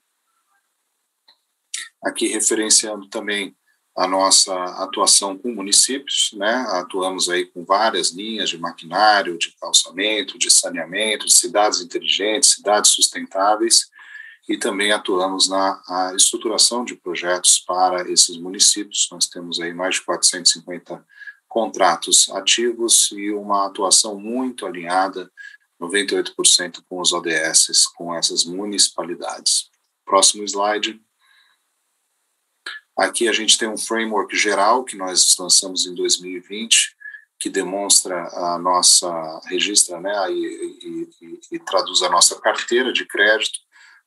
aqui referenciando também a nossa atuação com municípios, né? Atuamos aí com várias linhas de maquinário, de calçamento, de saneamento, de cidades inteligentes, cidades sustentáveis, e também atuamos na estruturação de projetos para esses municípios. Nós temos aí mais de 450 contratos ativos e uma atuação muito alinhada 98% com os ODS, com essas municipalidades. Próximo slide. Aqui a gente tem um framework geral que nós lançamos em 2020, que demonstra a nossa, registra né, e, e, e, traduz a nossa carteira de crédito,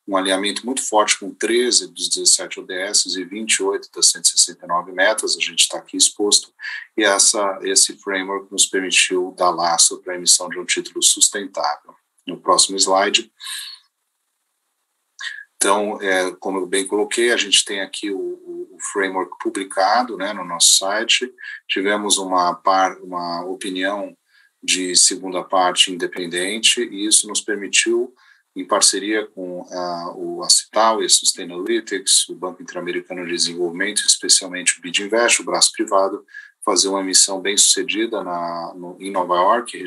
um alinhamento muito forte com 13 dos 17 ODS e 28 das 169 metas, a gente está aqui exposto, e essa, esse framework nos permitiu dar laço para a emissão de um título sustentável. No próximo slide. Então, é, como eu bem coloquei, a gente tem aqui o, framework publicado né, no nosso site. Tivemos uma, par, uma opinião de segunda parte independente e isso nos permitiu, em parceria com uh, o Acital e a Sustainalytics, o Banco Interamericano de Desenvolvimento, especialmente o BidInvest, o braço privado, fazer uma emissão bem sucedida na, no, em Nova York,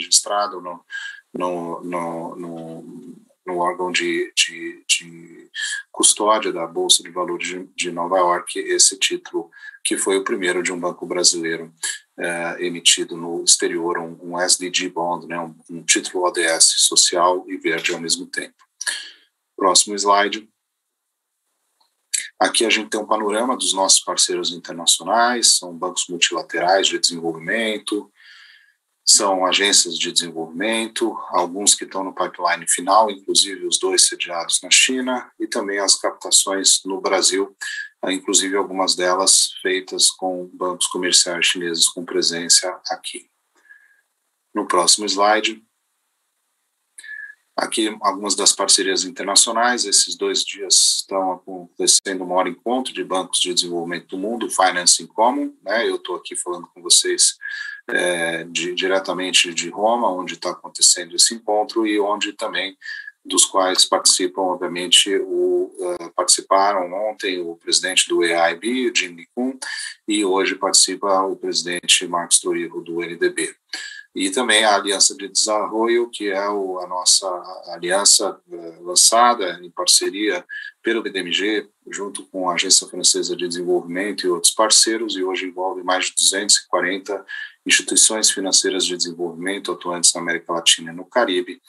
no, no, no no órgão de, de, de, custódia da Bolsa de Valores de, de, Nova York, esse título, que foi o primeiro de um banco brasileiro é, emitido no exterior, um, um SDG Bond, né, um, um, título ODS social e verde ao mesmo tempo. Próximo slide. Aqui a gente tem um panorama dos nossos parceiros internacionais, são bancos multilaterais de desenvolvimento, são agências de desenvolvimento, alguns que estão no pipeline final, inclusive os dois sediados na China, e também as captações no Brasil, inclusive algumas delas feitas com bancos comerciais chineses com presença aqui. No próximo slide, Aqui algumas das parcerias internacionais, esses dois dias estão acontecendo o maior encontro de bancos de desenvolvimento do mundo, Finance in Common, né? eu estou aqui falando com vocês é, de, diretamente de Roma, onde está acontecendo esse encontro e onde também dos quais participam, obviamente, o, uh, participaram ontem o presidente do EIB, Jim Nikun, e hoje participa o presidente Marcos Torrijo, do NDB e também a Aliança de Desenvolvimento, que é o, a nossa aliança eh, lançada em parceria pelo BDMG, junto com a Agência Francesa de Desenvolvimento e outros parceiros, e hoje envolve mais de 240 instituições financeiras de desenvolvimento atuantes na América Latina e no Caribe,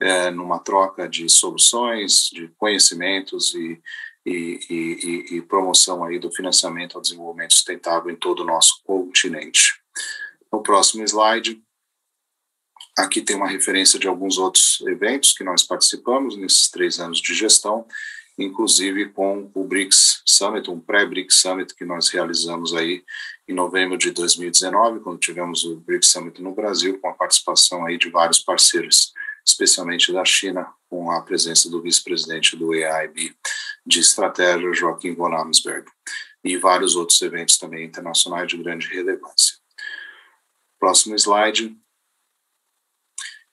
eh, numa troca de soluções, de conhecimentos e, e, e, e promoção aí do financiamento ao desenvolvimento sustentável em todo o nosso continente. No próximo slide, Aqui tem uma referência de alguns outros eventos que nós participamos nesses três anos de gestão, inclusive com o BRICS Summit, um pré-BRICS Summit que nós realizamos aí em novembro de 2019, quando tivemos o BRICS Summit no Brasil, com a participação aí de vários parceiros, especialmente da China, com a presença do vice-presidente do EIB de estratégia, Joaquim von Amsberg, e vários outros eventos também internacionais de grande relevância. Próximo slide.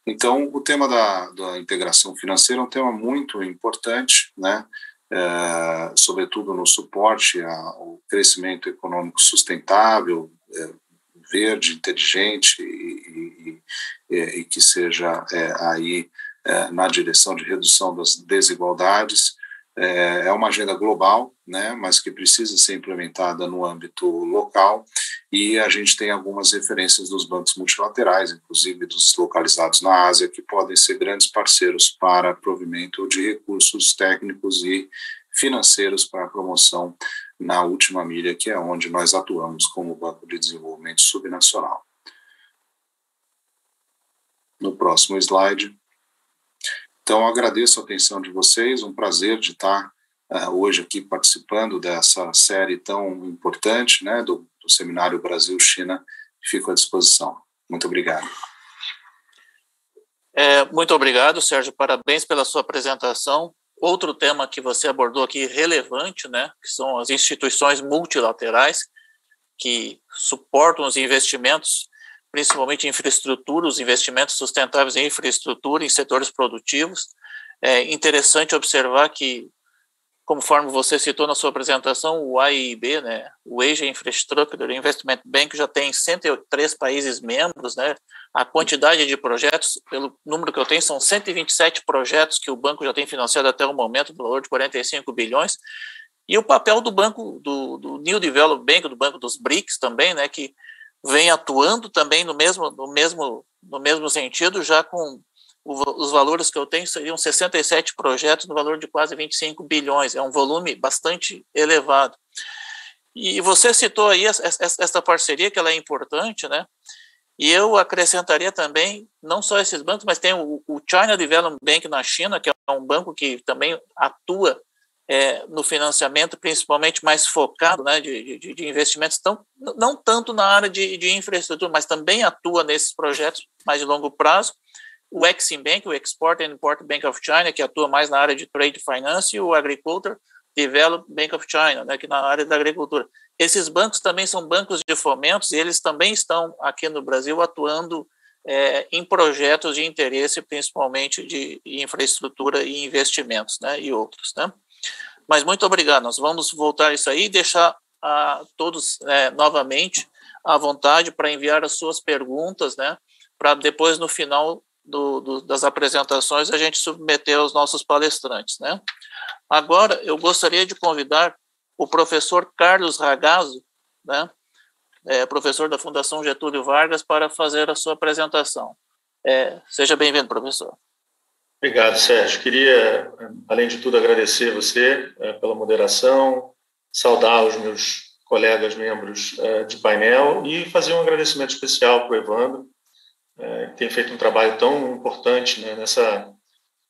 Então, o tema da, da integração financeira é um tema muito importante, né? É, sobretudo no suporte ao crescimento econômico sustentável, é, verde, inteligente e, e, e, e que seja aí na direção de redução das desigualdades é, é uma agenda global, né, mas que precisa ser implementada no âmbito local, e a gente tem algumas referências dos bancos multilaterais, inclusive dos localizados na Ásia, que podem ser grandes parceiros para provimento de recursos técnicos e financeiros para a promoção na última milha, que é onde nós atuamos como Banco de Desenvolvimento Subnacional. No próximo slide. Então, agradeço a atenção de vocês, um prazer de estar uh, hoje aqui participando dessa série tão importante né, do, do Seminário Brasil-China, fico à disposição. Muito obrigado. É, muito obrigado, Sérgio, parabéns pela sua apresentação. Outro tema que você abordou aqui relevante, né, que são as instituições multilaterais que suportam os investimentos principalmente em infraestrutura, os investimentos sustentáveis em infraestrutura, em setores produtivos. É interessante observar que, conforme você citou na sua apresentação, o AIB, né, o Asia Infrastructure Investment Bank, já tem 103 países membros, né, a quantidade de projetos, pelo número que eu tenho, são 127 projetos que o banco já tem financiado até o momento, no valor de 45 bilhões, e o papel do banco, do, do New Development Bank, do banco dos BRICS também, né, que vem atuando também no mesmo, no mesmo, no mesmo sentido, já com o, os valores que eu tenho seriam 67 projetos no valor de quase 25 bilhões, é um volume bastante elevado. E você citou aí essa, parceria, que ela é importante, né? E eu acrescentaria também, não só esses bancos, mas tem o China Development Bank na China, que é um banco que também atua é, no financiamento, principalmente mais focado né, de, de, de investimentos, tão, não tanto na área de, de, infraestrutura, mas também atua nesses projetos mais de longo prazo. O Exim Bank, o Export and Import Bank of China, que atua mais na área de trade finance, e o Agriculture Development Bank of China, né, que na área da agricultura. Esses bancos também são bancos de fomentos e eles também estão aqui no Brasil atuando é, em projetos de interesse, principalmente de infraestrutura e investimentos, né, e outros, né. Mas muito obrigado. Nós vamos voltar isso aí e deixar a todos é, novamente à vontade para enviar as suas perguntas, né? Para depois, no final do, do, das apresentações, a gente submeter aos nossos palestrantes, né? Agora, eu gostaria de convidar o professor Carlos Ragazzo, né? É, professor da Fundação Getúlio Vargas, para fazer a sua apresentação. É, seja bem-vindo, professor. Obrigado, Sérgio. Queria, além de tudo, agradecer você é, pela moderação, saudar os meus colegas membros é, de painel e fazer um agradecimento especial para o Evandro, é, que tem feito um trabalho tão importante né, nessa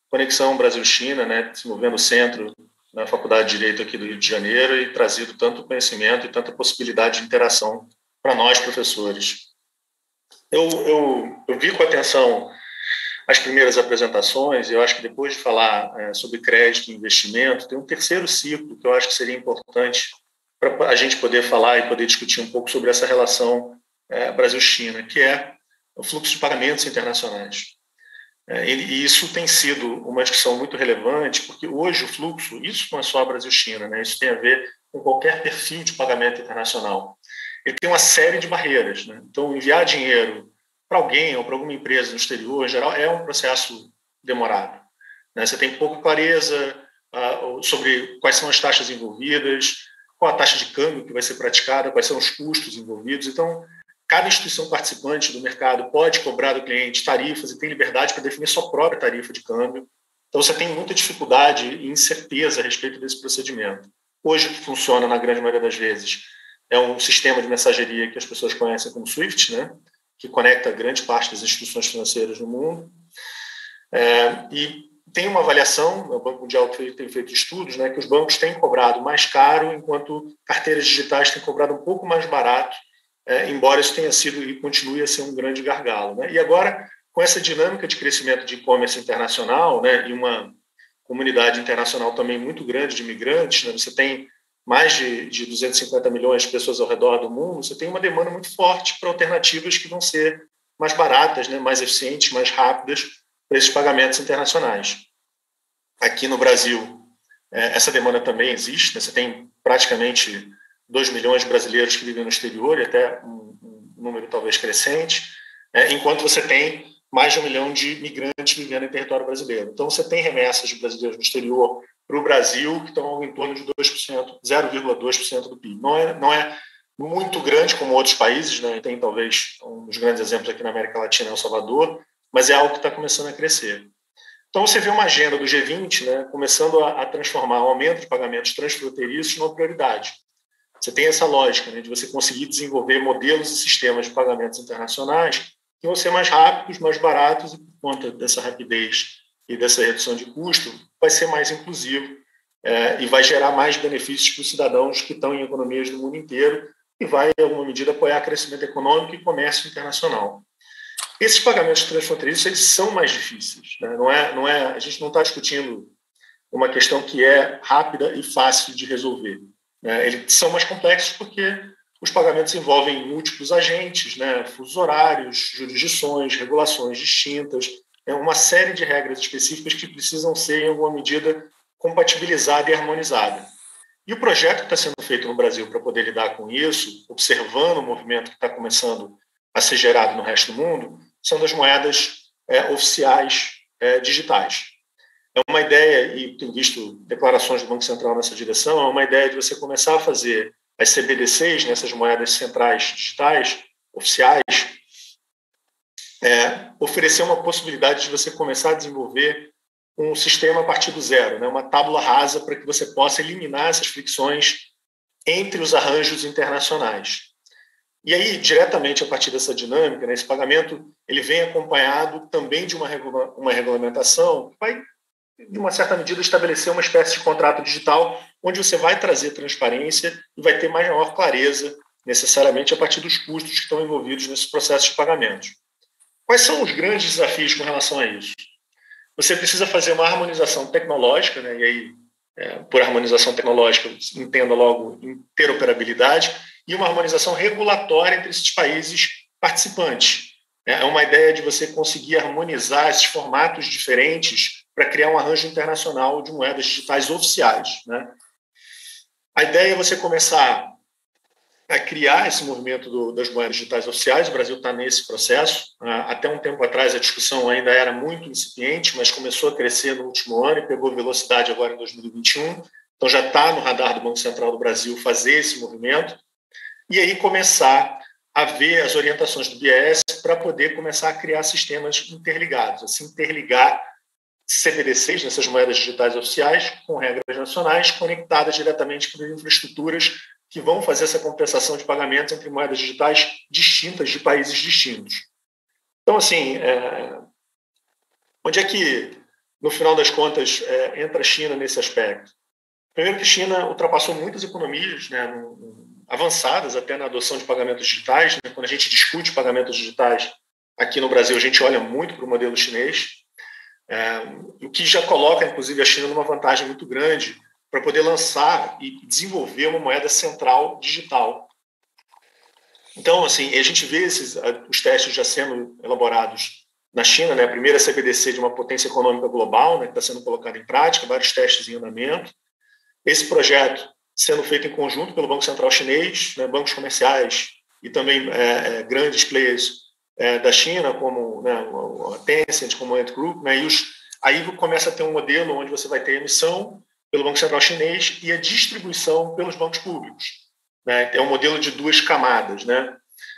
conexão Brasil-China, né, desenvolvendo o centro na Faculdade de Direito aqui do Rio de Janeiro e trazido tanto conhecimento e tanta possibilidade de interação para nós, professores. Eu, eu, eu vi com atenção as primeiras apresentações, eu acho que depois de falar é, sobre crédito e investimento, tem um terceiro ciclo que eu acho que seria importante para a gente poder falar e poder discutir um pouco sobre essa relação é, Brasil-China, que é o fluxo de pagamentos internacionais. É, e isso tem sido uma discussão muito relevante, porque hoje o fluxo, isso não é só Brasil-China, né? isso tem a ver com qualquer perfil de pagamento internacional. Ele tem uma série de barreiras. Né? Então, enviar dinheiro para alguém ou para alguma empresa no exterior, em geral, é um processo demorado. Né? Você tem pouca clareza uh, sobre quais são as taxas envolvidas, qual a taxa de câmbio que vai ser praticada, quais são os custos envolvidos. Então, cada instituição participante do mercado pode cobrar do cliente tarifas e tem liberdade para definir sua própria tarifa de câmbio. Então, você tem muita dificuldade e incerteza a respeito desse procedimento. Hoje, o que funciona, na grande maioria das vezes, é um sistema de mensageria que as pessoas conhecem como SWIFT, né? Que conecta grande parte das instituições financeiras no mundo. É, e tem uma avaliação, o Banco Mundial tem feito estudos, né, que os bancos têm cobrado mais caro, enquanto carteiras digitais têm cobrado um pouco mais barato, é, embora isso tenha sido e continue a ser um grande gargalo. Né? E agora, com essa dinâmica de crescimento de e-commerce internacional né, e uma comunidade internacional também muito grande de imigrantes, né, você tem mais de, de 250 milhões de pessoas ao redor do mundo, você tem uma demanda muito forte para alternativas que vão ser mais baratas, né, mais eficientes, mais rápidas para esses pagamentos internacionais. Aqui no Brasil, é, essa demanda também existe, né, você tem praticamente 2 milhões de brasileiros que vivem no exterior e até um, um número talvez crescente, é, enquanto você tem mais de um milhão de migrantes vivendo em território brasileiro. Então, você tem remessas de brasileiros no exterior para o Brasil, que estão em torno de 2%, 0,2% do PIB. Não é, não é muito grande como outros países, né? tem talvez um dos grandes exemplos aqui na América Latina, El Salvador, mas é algo que está começando a crescer. Então, você vê uma agenda do G20 né, começando a, a transformar o aumento de pagamentos transfronteiriços numa prioridade. Você tem essa lógica né, de você conseguir desenvolver modelos e sistemas de pagamentos internacionais que vão ser mais rápidos, mais baratos, e por conta dessa rapidez e dessa redução de custo, vai ser mais inclusivo é, e vai gerar mais benefícios para os cidadãos que estão em economias do mundo inteiro e vai, em alguma medida, apoiar crescimento econômico e comércio internacional. Esses pagamentos transfronteiriços eles são mais difíceis. Né? Não é, não é, a gente não está discutindo uma questão que é rápida e fácil de resolver. Né? Eles são mais complexos porque os pagamentos envolvem múltiplos agentes, né? fusos horários, jurisdições, regulações distintas, uma série de regras específicas que precisam ser, em alguma medida, compatibilizada e harmonizada. E o projeto que está sendo feito no Brasil para poder lidar com isso, observando o movimento que está começando a ser gerado no resto do mundo, são das moedas é, oficiais é, digitais. É uma ideia, e tenho visto declarações do Banco Central nessa direção, é uma ideia de você começar a fazer as CBDCs, nessas né, moedas centrais digitais, oficiais, é, oferecer uma possibilidade de você começar a desenvolver um sistema a partir do zero, né, uma tábula rasa para que você possa eliminar essas fricções entre os arranjos internacionais. E aí, diretamente a partir dessa dinâmica, né, esse pagamento ele vem acompanhado também de uma, regula uma regulamentação que vai, de uma certa medida, estabelecer uma espécie de contrato digital onde você vai trazer transparência e vai ter maior clareza, necessariamente, a partir dos custos que estão envolvidos nesse processo de pagamento. Quais são os grandes desafios com relação a isso? Você precisa fazer uma harmonização tecnológica, né, e aí, é, por harmonização tecnológica, entenda logo interoperabilidade, e uma harmonização regulatória entre esses países participantes. É, é uma ideia de você conseguir harmonizar esses formatos diferentes para criar um arranjo internacional de moedas digitais oficiais. Né? A ideia é você começar a criar esse movimento do, das moedas digitais oficiais. O Brasil está nesse processo. Ah, até um tempo atrás a discussão ainda era muito incipiente, mas começou a crescer no último ano e pegou velocidade agora em 2021. Então já está no radar do Banco Central do Brasil fazer esse movimento e aí começar a ver as orientações do BIS para poder começar a criar sistemas interligados, assim interligar CBDCs, nessas moedas digitais oficiais, com regras nacionais conectadas diretamente as infraestruturas que vão fazer essa compensação de pagamentos entre moedas digitais distintas de países distintos. Então, assim, é... onde é que, no final das contas, é, entra a China nesse aspecto? Primeiro que a China ultrapassou muitas economias né, avançadas até na adoção de pagamentos digitais. Né? Quando a gente discute pagamentos digitais aqui no Brasil, a gente olha muito para o modelo chinês, é, o que já coloca, inclusive, a China numa vantagem muito grande para poder lançar e desenvolver uma moeda central digital. Então, assim, a gente vê esses, os testes já sendo elaborados na China, né, a primeira CBDC de uma potência econômica global, né, que está sendo colocada em prática, vários testes em andamento. Esse projeto sendo feito em conjunto pelo Banco Central Chinês, né, bancos comerciais e também é, é, grandes players é, da China, como né, a Tencent, como o Ant Group, né, e os, aí começa a ter um modelo onde você vai ter emissão pelo Banco Central Chinês e a distribuição pelos bancos públicos. Né, é um modelo de duas camadas. Né?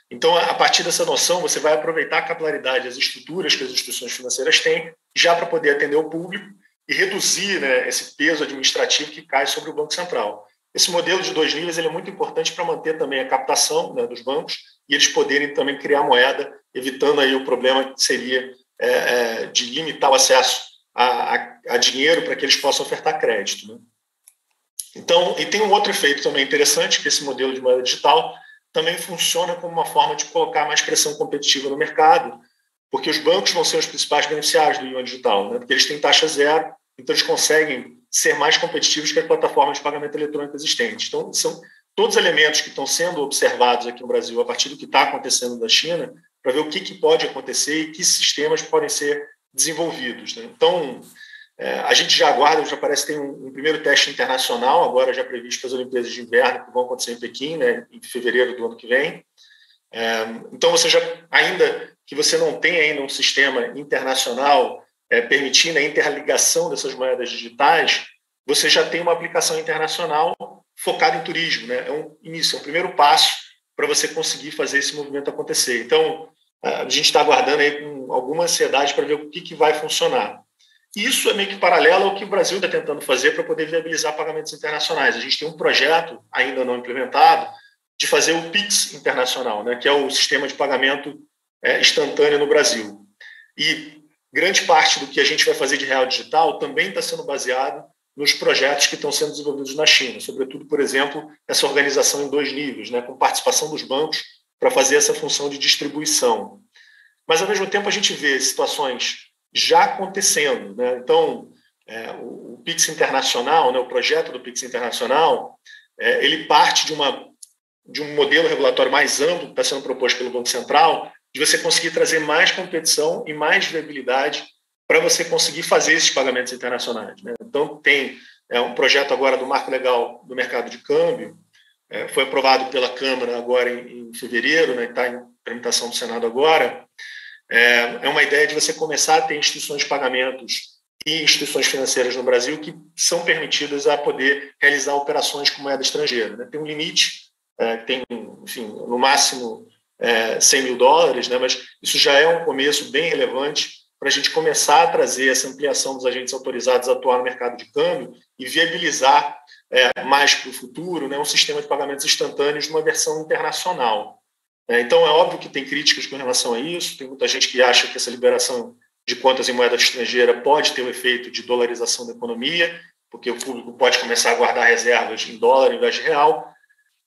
Então, a partir dessa noção, você vai aproveitar a capilaridade das estruturas que as instituições financeiras têm, já para poder atender o público e reduzir né, esse peso administrativo que cai sobre o Banco Central. Esse modelo de dois níveis é muito importante para manter também a captação né, dos bancos e eles poderem também criar moeda, evitando aí o problema que seria é, é, de limitar o acesso a, a, a dinheiro para que eles possam ofertar crédito. Né? Então, e tem um outro efeito também interessante, que esse modelo de moeda digital também funciona como uma forma de colocar mais pressão competitiva no mercado, porque os bancos vão ser os principais beneficiários do yuan digital, né? porque eles têm taxa zero, então eles conseguem ser mais competitivos que as plataformas de pagamento eletrônico existentes. Então, são todos elementos que estão sendo observados aqui no Brasil a partir do que está acontecendo na China, para ver o que, que, pode acontecer e que sistemas podem ser desenvolvidos. Né? Então, é, a gente já aguarda, já parece que tem um, um, primeiro teste internacional, agora já previsto para as Olimpíadas de Inverno, que vão acontecer em Pequim, né, em fevereiro do ano que vem. É, então, você já, ainda que você não tenha ainda um sistema internacional é, permitindo a interligação dessas moedas digitais, você já tem uma aplicação internacional focada em turismo. Né? É um início, é um primeiro passo para você conseguir fazer esse movimento acontecer. Então, a gente está aguardando aí com alguma ansiedade para ver o que, que vai funcionar. Isso é meio que paralelo ao que o Brasil está tentando fazer para poder viabilizar pagamentos internacionais. A gente tem um projeto ainda não implementado de fazer o PIX internacional, né, que é o sistema de pagamento é, instantâneo no Brasil. E grande parte do que a gente vai fazer de real digital também está sendo baseado nos projetos que estão sendo desenvolvidos na China, sobretudo, por exemplo, essa organização em dois níveis, né, com participação dos bancos para fazer essa função de distribuição. Mas, ao mesmo tempo, a gente vê situações já acontecendo. Né? Então, é, o, o Pix Internacional, né, o projeto do Pix Internacional, é, ele parte de, uma, de um modelo regulatório mais amplo que está sendo proposto pelo Banco Central, de você conseguir trazer mais competição e mais viabilidade para você conseguir fazer esses pagamentos internacionais. Né? Então, tem é, um projeto agora do Marco Legal do Mercado de Câmbio, é, foi aprovado pela Câmara agora em, em fevereiro, né, está em tramitação do Senado agora. É, é uma ideia de você começar a ter instituições de pagamentos e instituições financeiras no Brasil que são permitidas a poder realizar operações com moeda estrangeira. Né? Tem um limite, é, tem, enfim, no máximo é, 100 mil dólares, né, mas isso já é um começo bem relevante para a gente começar a trazer essa ampliação dos agentes autorizados a atuar no mercado de câmbio e viabilizar é, mais para o futuro né, um sistema de pagamentos instantâneos numa versão internacional. É, então, é óbvio que tem críticas com relação a isso, tem muita gente que acha que essa liberação de contas em moeda estrangeira pode ter o um efeito de dolarização da economia, porque o público pode começar a guardar reservas em dólar em vez de real,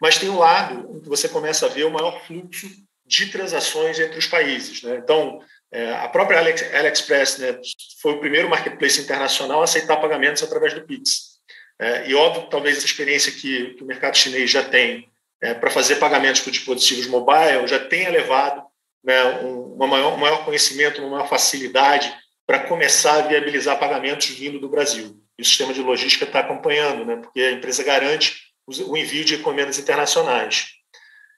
mas tem um lado em que você começa a ver o maior fluxo de transações entre os países. Né? Então, é, a própria AliExpress né, foi o primeiro marketplace internacional a aceitar pagamentos através do Pix. É, e óbvio, talvez essa experiência que, que o mercado chinês já tem é, para fazer pagamentos por dispositivos mobile já tenha levado né, um, maior, um maior conhecimento, uma maior facilidade para começar a viabilizar pagamentos vindo do Brasil. E o sistema de logística está acompanhando, né, porque a empresa garante o envio de encomendas internacionais.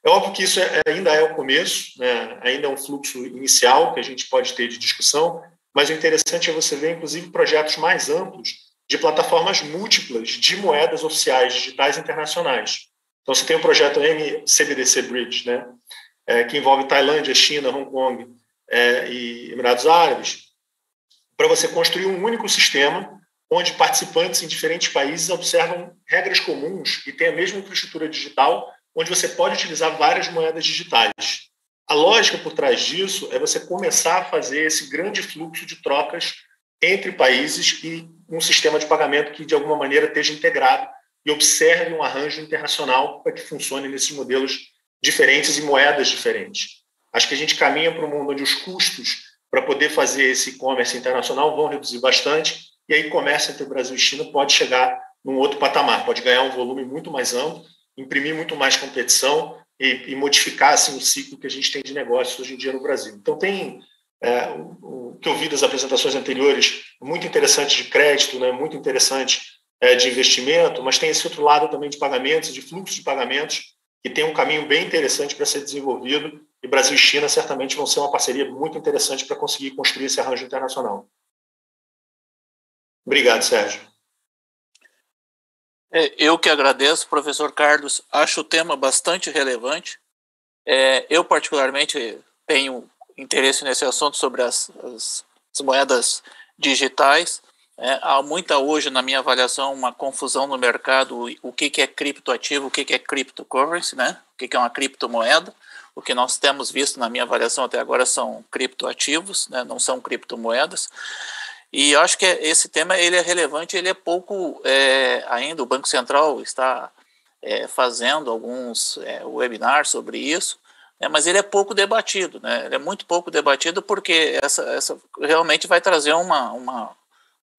É óbvio que isso é, ainda é o começo, né? ainda é um fluxo inicial que a gente pode ter de discussão, mas o interessante é você ver, inclusive, projetos mais amplos de plataformas múltiplas de moedas oficiais digitais internacionais. Então, você tem o projeto MCBDC Bridge, né? É, que envolve Tailândia, China, Hong Kong é, e Emirados Árabes, para você construir um único sistema onde participantes em diferentes países observam regras comuns e têm a mesma infraestrutura digital onde você pode utilizar várias moedas digitais. A lógica por trás disso é você começar a fazer esse grande fluxo de trocas entre países e um sistema de pagamento que, de alguma maneira, esteja integrado e observe um arranjo internacional para que funcione nesses modelos diferentes e moedas diferentes. Acho que a gente caminha para um mundo onde os custos para poder fazer esse e-commerce internacional vão reduzir bastante e aí comércio entre Brasil e China pode chegar num outro patamar, pode ganhar um volume muito mais amplo imprimir muito mais competição e, e, modificar assim, o ciclo que a gente tem de negócios hoje em dia no Brasil. Então, tem é, o, o, que eu vi das apresentações anteriores, muito interessante de crédito, né, muito interessante de investimento, mas tem esse outro lado também de pagamentos, de fluxo de pagamentos, que tem um caminho bem interessante para ser desenvolvido, e Brasil e China certamente vão ser uma parceria muito interessante para conseguir construir esse arranjo internacional. Obrigado, Sérgio. É, eu que agradeço, professor Carlos. Acho o tema bastante relevante. É, eu, particularmente, tenho interesse nesse assunto sobre as, as, as moedas digitais. É, há muita hoje, na minha avaliação, uma confusão no mercado o que, que é criptoativo, o que, que é cryptocurrency, né? o que, que é uma criptomoeda. O que nós temos visto, na minha avaliação até agora, são criptoativos, né? não são criptomoedas. E eu acho que esse tema ele é relevante, ele é pouco é, ainda. O Banco Central está é, fazendo alguns é, webinars sobre isso, né, mas ele é pouco debatido, né? Ele é muito pouco debatido porque essa, essa realmente vai trazer uma, uma,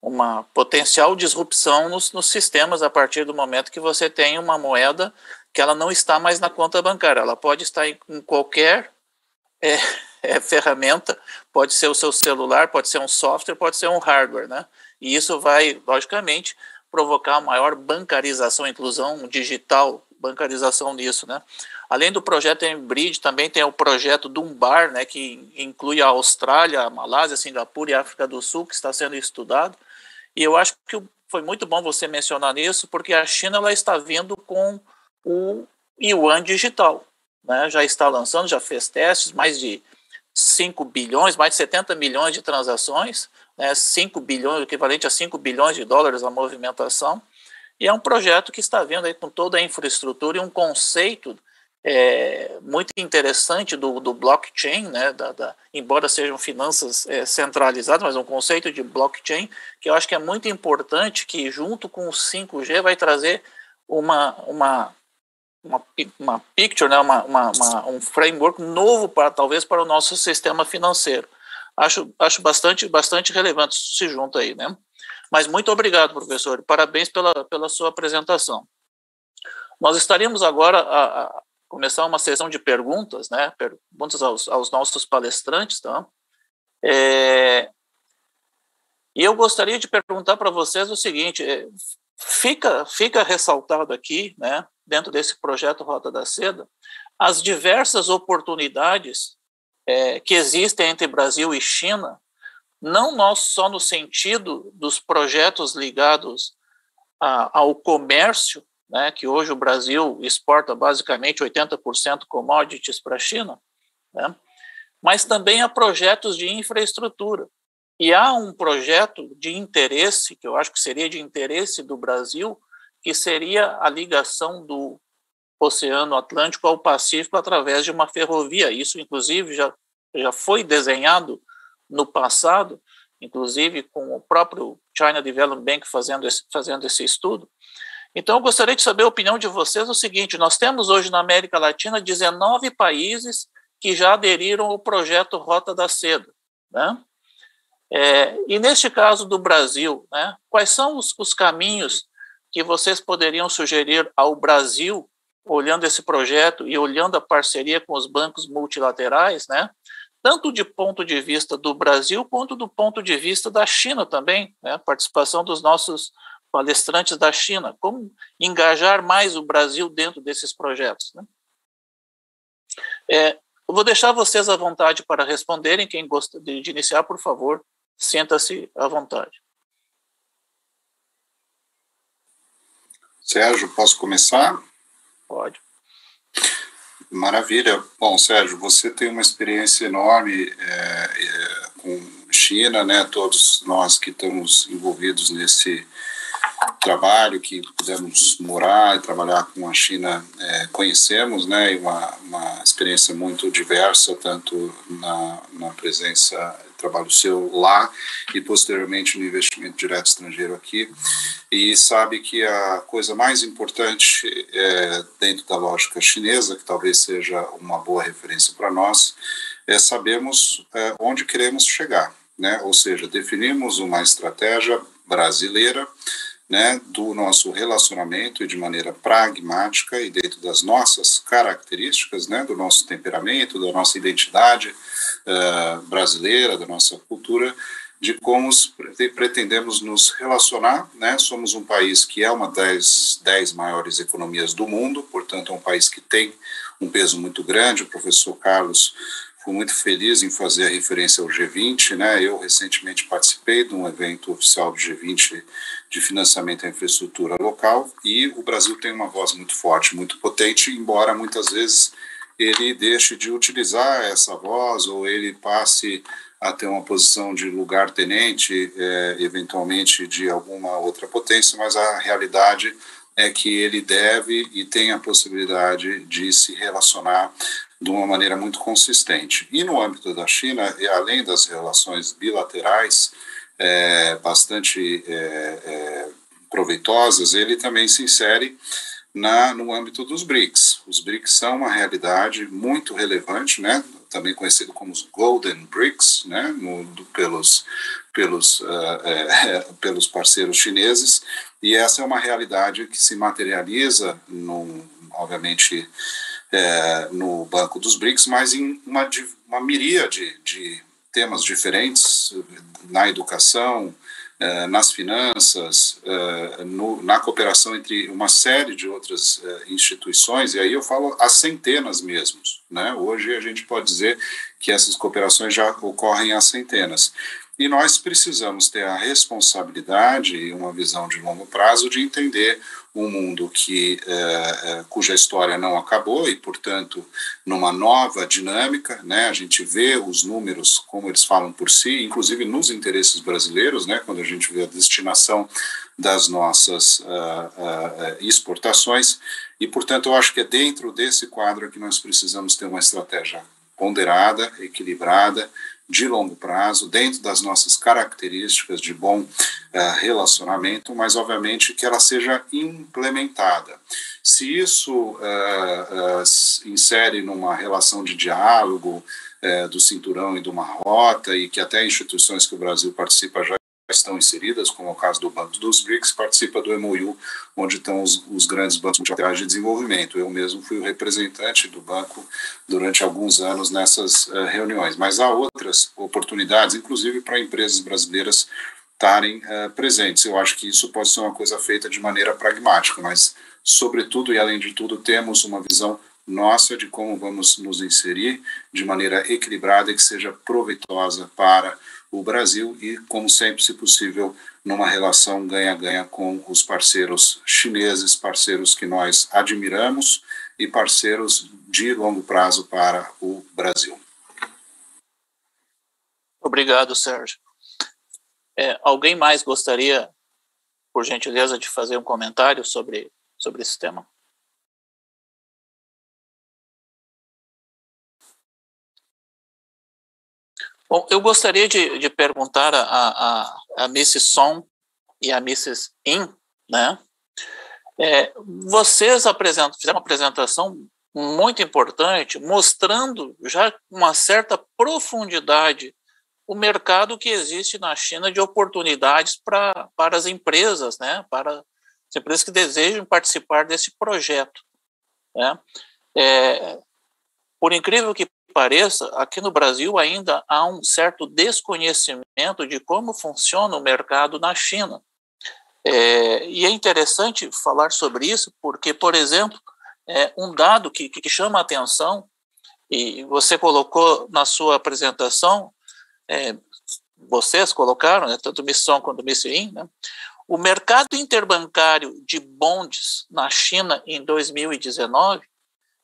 uma potencial disrupção nos, nos sistemas a partir do momento que você tem uma moeda que ela não está mais na conta bancária, ela pode estar em, em qualquer é, é, ferramenta, pode ser o seu celular, pode ser um software, pode ser um hardware, né? E isso vai, logicamente, provocar maior bancarização, inclusão digital, bancarização nisso, né? Além do projeto Embridge, também tem o projeto Dumbar, né, que inclui a Austrália, a Malásia, Singapura e a África do Sul, que está sendo estudado. E eu acho que foi muito bom você mencionar nisso, porque a China ela está vindo com o yuan digital, né? Já está lançando, já fez testes, mais de 5 bilhões, mais de 70 milhões de transações, né, 5 bilhões, equivalente a 5 bilhões de dólares a movimentação, e é um projeto que está vindo aí com toda a infraestrutura e um conceito é, muito interessante do, do blockchain, né, da, da, embora sejam finanças é, centralizadas, mas um conceito de blockchain que eu acho que é muito importante, que junto com o 5G vai trazer uma, uma uma, uma picture, né, uma, uma, uma, um framework novo para talvez para o nosso sistema financeiro. Acho, acho bastante, bastante relevante isso se junta aí, né? Mas muito obrigado, professor. Parabéns pela, pela sua apresentação. Nós estaríamos agora a começar uma sessão de perguntas, né? Perguntas aos, aos nossos palestrantes, tá? É, e eu gostaria de perguntar para vocês o seguinte: é, fica, fica ressaltado aqui, né? dentro desse projeto Rota da Seda, as diversas oportunidades é, que existem entre Brasil e China, não só no sentido dos projetos ligados a, ao comércio, né, que hoje o Brasil exporta basicamente 80% commodities para a China, né? mas também a projetos de infraestrutura. E há um projeto de interesse, que eu acho que seria de interesse do Brasil, que seria a ligação do Oceano Atlântico ao Pacífico através de uma ferrovia. Isso, inclusive, já, já foi desenhado no passado, inclusive com o próprio China Development Bank fazendo esse, fazendo esse estudo. Então, eu gostaria de saber a opinião de vocês o seguinte: nós temos hoje na América Latina 19 países que já aderiram ao projeto Rota da Seda. Né? É, e neste caso do Brasil, né, quais são os, os caminhos que vocês poderiam sugerir ao Brasil, olhando esse projeto e olhando a parceria com os bancos multilaterais, né, tanto de ponto de vista do Brasil quanto do ponto de vista da China também, né, participação dos nossos palestrantes da China, como engajar mais o Brasil dentro desses projetos. Né? É, eu vou deixar vocês à vontade para responderem. Quem gosta de, de iniciar, por favor, sinta-se à vontade. Sérgio, posso começar? Pode. Maravilha. Bom, Sérgio, você tem uma experiência enorme é, é, com China, né? Todos nós que estamos envolvidos nesse trabalho que pudemos morar e trabalhar com a China é, conhecemos, né, e uma, uma experiência muito diversa, tanto na, na presença trabalho seu lá e posteriormente no investimento direto estrangeiro aqui. E sabe que a coisa mais importante é, dentro da lógica chinesa que talvez seja uma boa referência para nós é sabermos é, onde queremos chegar né? Ou seja definimos uma estratégia brasileira né, do nosso relacionamento de maneira pragmática e dentro das nossas características, né, do nosso temperamento, da nossa identidade uh, brasileira, da nossa cultura, de como pretendemos nos relacionar. Né? Somos um país que é uma das dez maiores economias do mundo, portanto, é um país que tem um peso muito grande. O professor Carlos Fui muito feliz em fazer a referência ao G20, né? Eu recentemente participei de um evento oficial do G20 de financiamento à infraestrutura local e o Brasil tem uma voz muito forte, muito potente, embora muitas vezes ele deixe de utilizar essa voz ou ele passe a ter uma posição de lugar-tenente, é, eventualmente de alguma outra potência, mas a realidade é que ele deve e tem a possibilidade de se relacionar de uma maneira muito consistente. E no âmbito da China, além das relações bilaterais é, bastante é, é, proveitosas, ele também se insere na, no âmbito dos BRICS. Os BRICS são uma realidade muito relevante, né, também conhecido como os Golden BRICS, né, no, do, pelos, pelos, uh, é, pelos parceiros chineses, e essa é uma realidade que se materializa, no, obviamente, é, no Banco dos BRICS, mas em uma, uma miríade de temas diferentes na educação, é, nas finanças, no, na cooperação entre uma série de outras instituições, e aí eu falo as centenas mesmo. Né? Hoje a gente pode dizer que essas cooperações já ocorrem às centenas. E nós precisamos ter a responsabilidade e uma visão de longo prazo de entender um mundo que é, é, cuja história não acabou e, portanto, numa nova dinâmica, né? A gente vê os números como eles falam por si, inclusive nos interesses brasileiros, né? Quando a gente vê a destinação das nossas uh, uh, exportações e, portanto, eu acho que é dentro desse quadro que nós precisamos ter uma estratégia ponderada, equilibrada de longo prazo, dentro das nossas características de bom uh, relacionamento, mas obviamente que ela seja implementada. Se isso uh, uh, insere numa relação de diálogo do cinturão e de uma rota, e que até instituições que o Brasil participa já estão inseridas, como é o caso do Banco dos BRICS, participa do MOU, onde estão os, os grandes bancos multilaterais de desenvolvimento. Eu mesmo fui o representante do banco durante alguns anos nessas uh, reuniões, mas há outras oportunidades, inclusive para empresas brasileiras estarem uh, presentes. Eu acho que isso pode ser uma coisa feita de maneira pragmática, mas, sobretudo e além de tudo, temos uma visão nossa de como vamos nos inserir de maneira equilibrada e que seja proveitosa para o Brasil e, como sempre, se possível, numa relação ganha-ganha com os parceiros chineses, parceiros que nós admiramos e parceiros de longo prazo para o Brasil. Obrigado, Sérgio. É, alguém mais gostaria, por gentileza, de fazer um comentário sobre, sobre esse tema? Bom, eu gostaria de, de perguntar a, a, a Mrs. Song e a Mrs. In, né? É, vocês apresentam, fizeram uma apresentação muito importante, mostrando já uma certa profundidade o mercado que existe na China de oportunidades pra, para as empresas, né, para as empresas que desejam participar desse projeto. Né. É, por incrível que pareça, aqui no Brasil ainda há um certo desconhecimento de como funciona o mercado na China. É, e é interessante falar sobre isso porque, por exemplo, é um dado que, que chama a atenção, e você colocou na sua apresentação, é, vocês colocaram, né, tanto Missão quanto Missim, né, o mercado interbancário de bondes na China em 2019,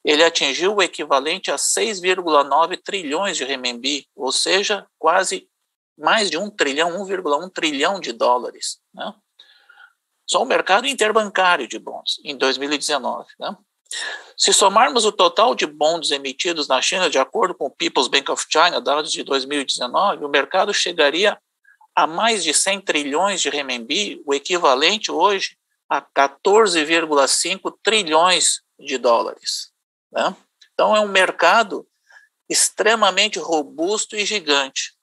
ele atingiu o equivalente a 6,9 trilhões de renminbi, ou seja, quase mais de um trilhão, 1,1 trilhão de dólares. Né? Só o mercado interbancário de bonds em 2019. Né? Se somarmos o total de bonds emitidos na China, de acordo com o People's Bank of China, dados de 2019, o mercado chegaria a mais de 100 trilhões de renminbi, o equivalente hoje a 14,5 trilhões de dólares. Né? Então, é um mercado extremamente robusto e gigante.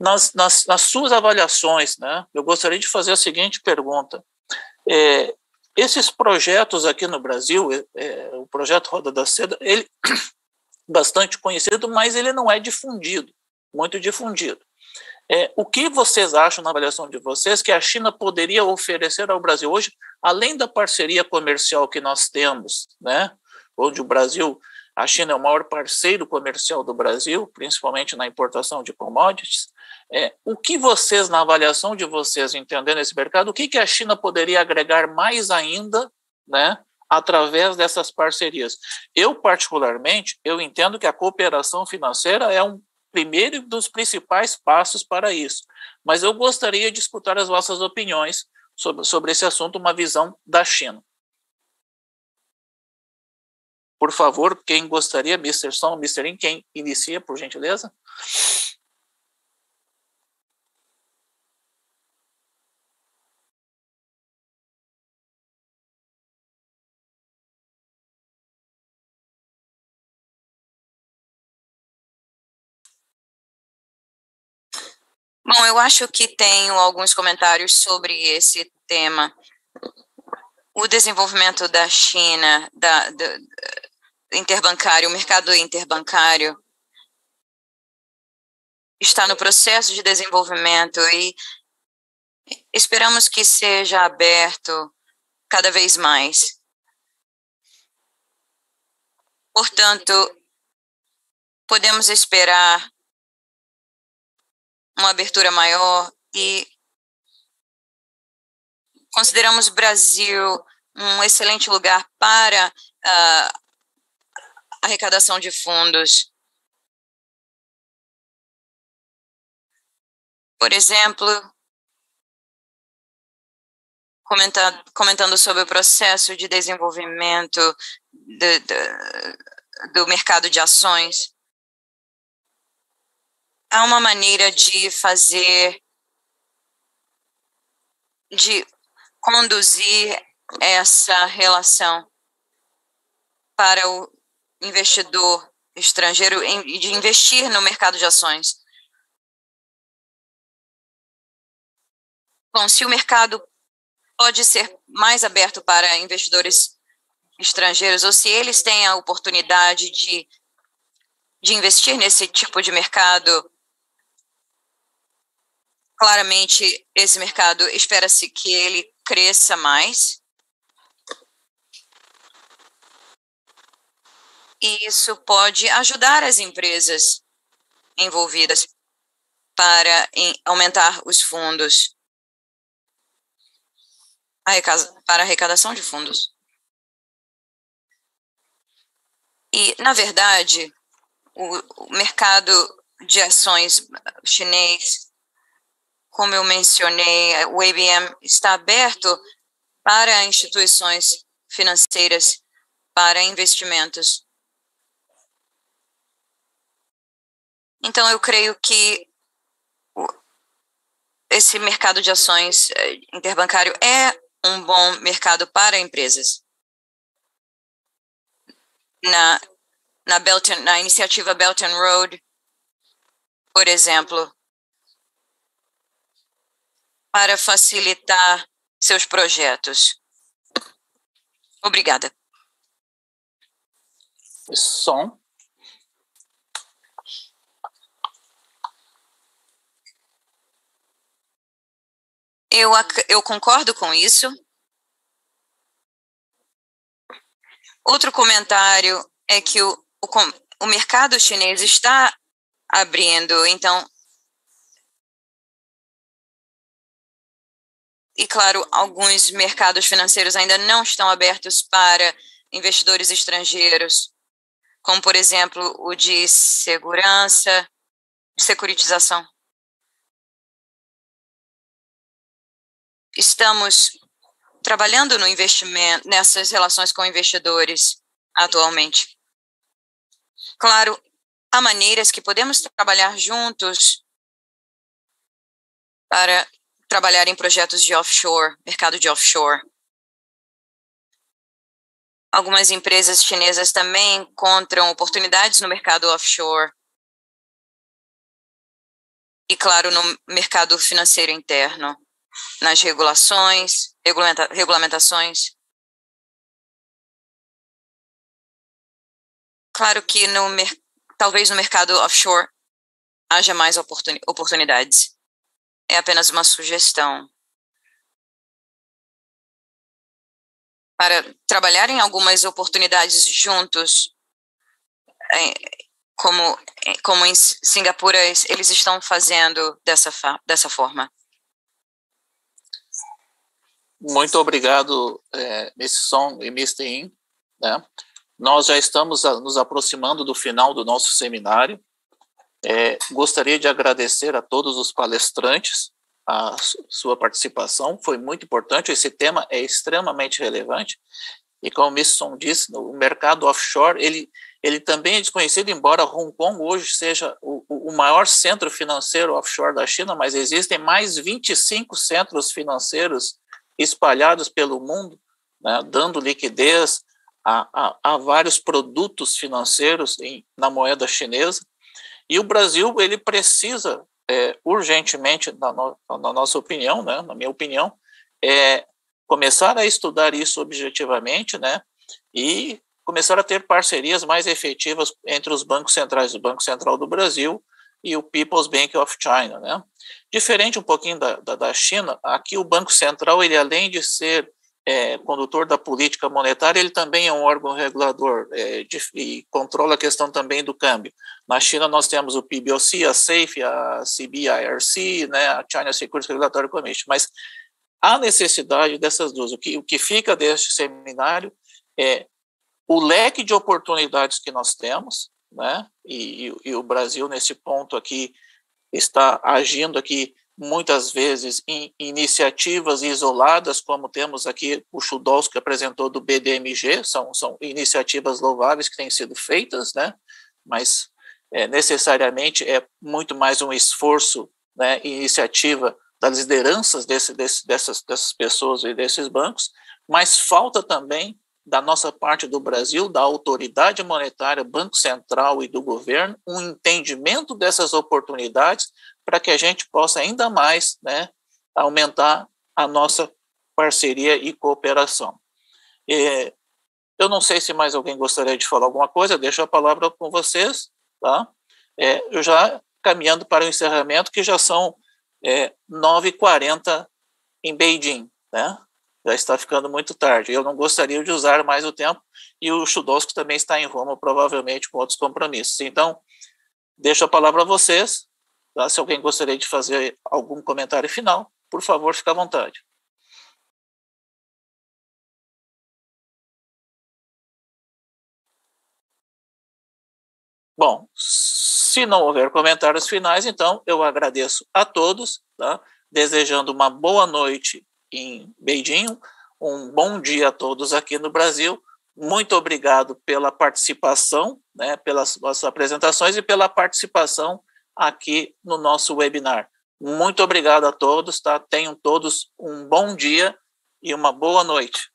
Nas, nas, nas suas avaliações, né, eu gostaria de fazer a seguinte pergunta. É, esses projetos aqui no Brasil, é, é, o projeto Roda da Seda, ele bastante conhecido, mas ele não é difundido, muito difundido. É, o que vocês acham, na avaliação de vocês, que a China poderia oferecer ao Brasil hoje, além da parceria comercial que nós temos, né, onde o Brasil, a China é o maior parceiro comercial do Brasil, principalmente na importação de commodities, é, o que vocês, na avaliação de vocês, entendendo esse mercado, o que, que a China poderia agregar mais ainda, né, através dessas parcerias? Eu, particularmente, eu entendo que a cooperação financeira é um primeiro dos principais passos para isso, mas eu gostaria de escutar as vossas opiniões sobre, sobre esse assunto, uma visão da China. Por favor, quem gostaria, Mr. Song, Mr. In, quem inicia, por gentileza? Bom, eu acho que tenho alguns comentários sobre esse tema. O desenvolvimento da China, da, da interbancário, o mercado interbancário, está no processo de desenvolvimento e esperamos que seja aberto cada vez mais. Portanto, podemos esperar uma abertura maior e consideramos o Brasil um excelente lugar para uh, arrecadação de fundos. Por exemplo, comentando, comentando sobre o processo de desenvolvimento do, do, do mercado de ações há uma maneira de fazer, de conduzir essa relação para o investidor estrangeiro e de investir no mercado de ações. Bom, se o mercado pode ser mais aberto para investidores estrangeiros, ou se eles têm a oportunidade de, de investir nesse tipo de mercado Claramente, esse mercado espera-se que ele cresça mais. E isso pode ajudar as empresas envolvidas para aumentar os fundos para arrecadação de fundos. E, na verdade, o, o mercado de ações chinês, como eu mencionei, o ABM está aberto para instituições financeiras para investimentos. Então, eu creio que esse mercado de ações eh, interbancário é um bom mercado para empresas. Na, na, Belton, na iniciativa Belt and Road, por exemplo, para facilitar seus projetos. Obrigada. Som. Eu, eu concordo com isso. Outro comentário é que o, o, o mercado chinês está abrindo, então. E, claro, alguns mercados financeiros ainda não estão abertos para investidores estrangeiros, como, por exemplo, o de segurança, securitização. estamos trabalhando no investimento, nessas relações com investidores atualmente. Claro, há maneiras que podemos trabalhar juntos para trabalhar em projetos de offshore, mercado de offshore. Algumas empresas chinesas também encontram oportunidades no mercado offshore. E, claro, no mercado financeiro interno nas regulações, regulamenta, regulamentações. Claro que no talvez no mercado offshore haja mais oportuni oportunidades. É apenas uma sugestão. Para trabalhar em algumas oportunidades juntos, como, como em Singapura eles estão fazendo dessa, dessa forma. Muito obrigado, é, Som e Mr. In. Né? Nós já estamos nos aproximando do final do nosso seminário. É, gostaria de agradecer a todos os palestrantes a sua participação, foi muito importante. Esse tema é extremamente relevante. E como o Mr. disse, o mercado offshore ele, ele também é desconhecido, embora Hong Kong hoje seja o, o maior centro financeiro offshore da China, mas existem mais 25 centros financeiros espalhados pelo mundo, né, dando liquidez a, a, a, vários produtos financeiros em, na moeda chinesa. E o Brasil ele precisa é, urgentemente, na, no, na, nossa opinião, né, na minha opinião, é, começar a estudar isso objetivamente, né, e começar a ter parcerias mais efetivas entre os bancos centrais, o Banco Central do Brasil e o People's Bank of China, né? Diferente um pouquinho da, da, da China, aqui o Banco Central, ele além de ser é, condutor da política monetária, ele também é um órgão regulador é, de, e controla a questão também do câmbio. Na China nós temos o PBOC, a SAFE, a CBIRC, né, a China Securities Regulatory Commission, mas há necessidade dessas duas. O que, o que fica deste seminário é o leque de oportunidades que nós temos, né? E, e, e, o Brasil nesse ponto aqui está agindo aqui muitas vezes em iniciativas isoladas, como temos aqui o Chudowski que apresentou do BDMG, são, são iniciativas louváveis que têm sido feitas, né? Mas é, necessariamente é muito mais um esforço, né, iniciativa das lideranças desse, desse, dessas, dessas pessoas e desses bancos, mas falta também da nossa parte do Brasil, da autoridade monetária, Banco Central e do governo, um entendimento dessas oportunidades para que a gente possa ainda mais né, aumentar a nossa parceria e cooperação. E, eu não sei se mais alguém gostaria de falar alguma coisa, deixo a palavra com vocês, tá? É, eu já caminhando para o encerramento, que já são é, 9h40 em Beijing, né? já está ficando muito tarde. Eu não gostaria de usar mais o tempo e o Chudowski também está em Roma, provavelmente com outros compromissos. Então, deixo a palavra a vocês. Tá? Se alguém gostaria de fazer algum comentário final, por favor, fique à vontade. Bom, se não houver comentários finais, então eu agradeço a todos, tá? desejando uma boa noite em Beijing, um bom dia a todos aqui no Brasil. Muito obrigado pela participação, né, pelas suas apresentações e pela participação aqui no nosso webinar. Muito obrigado a todos, tá? Tenham todos um bom dia e uma boa noite.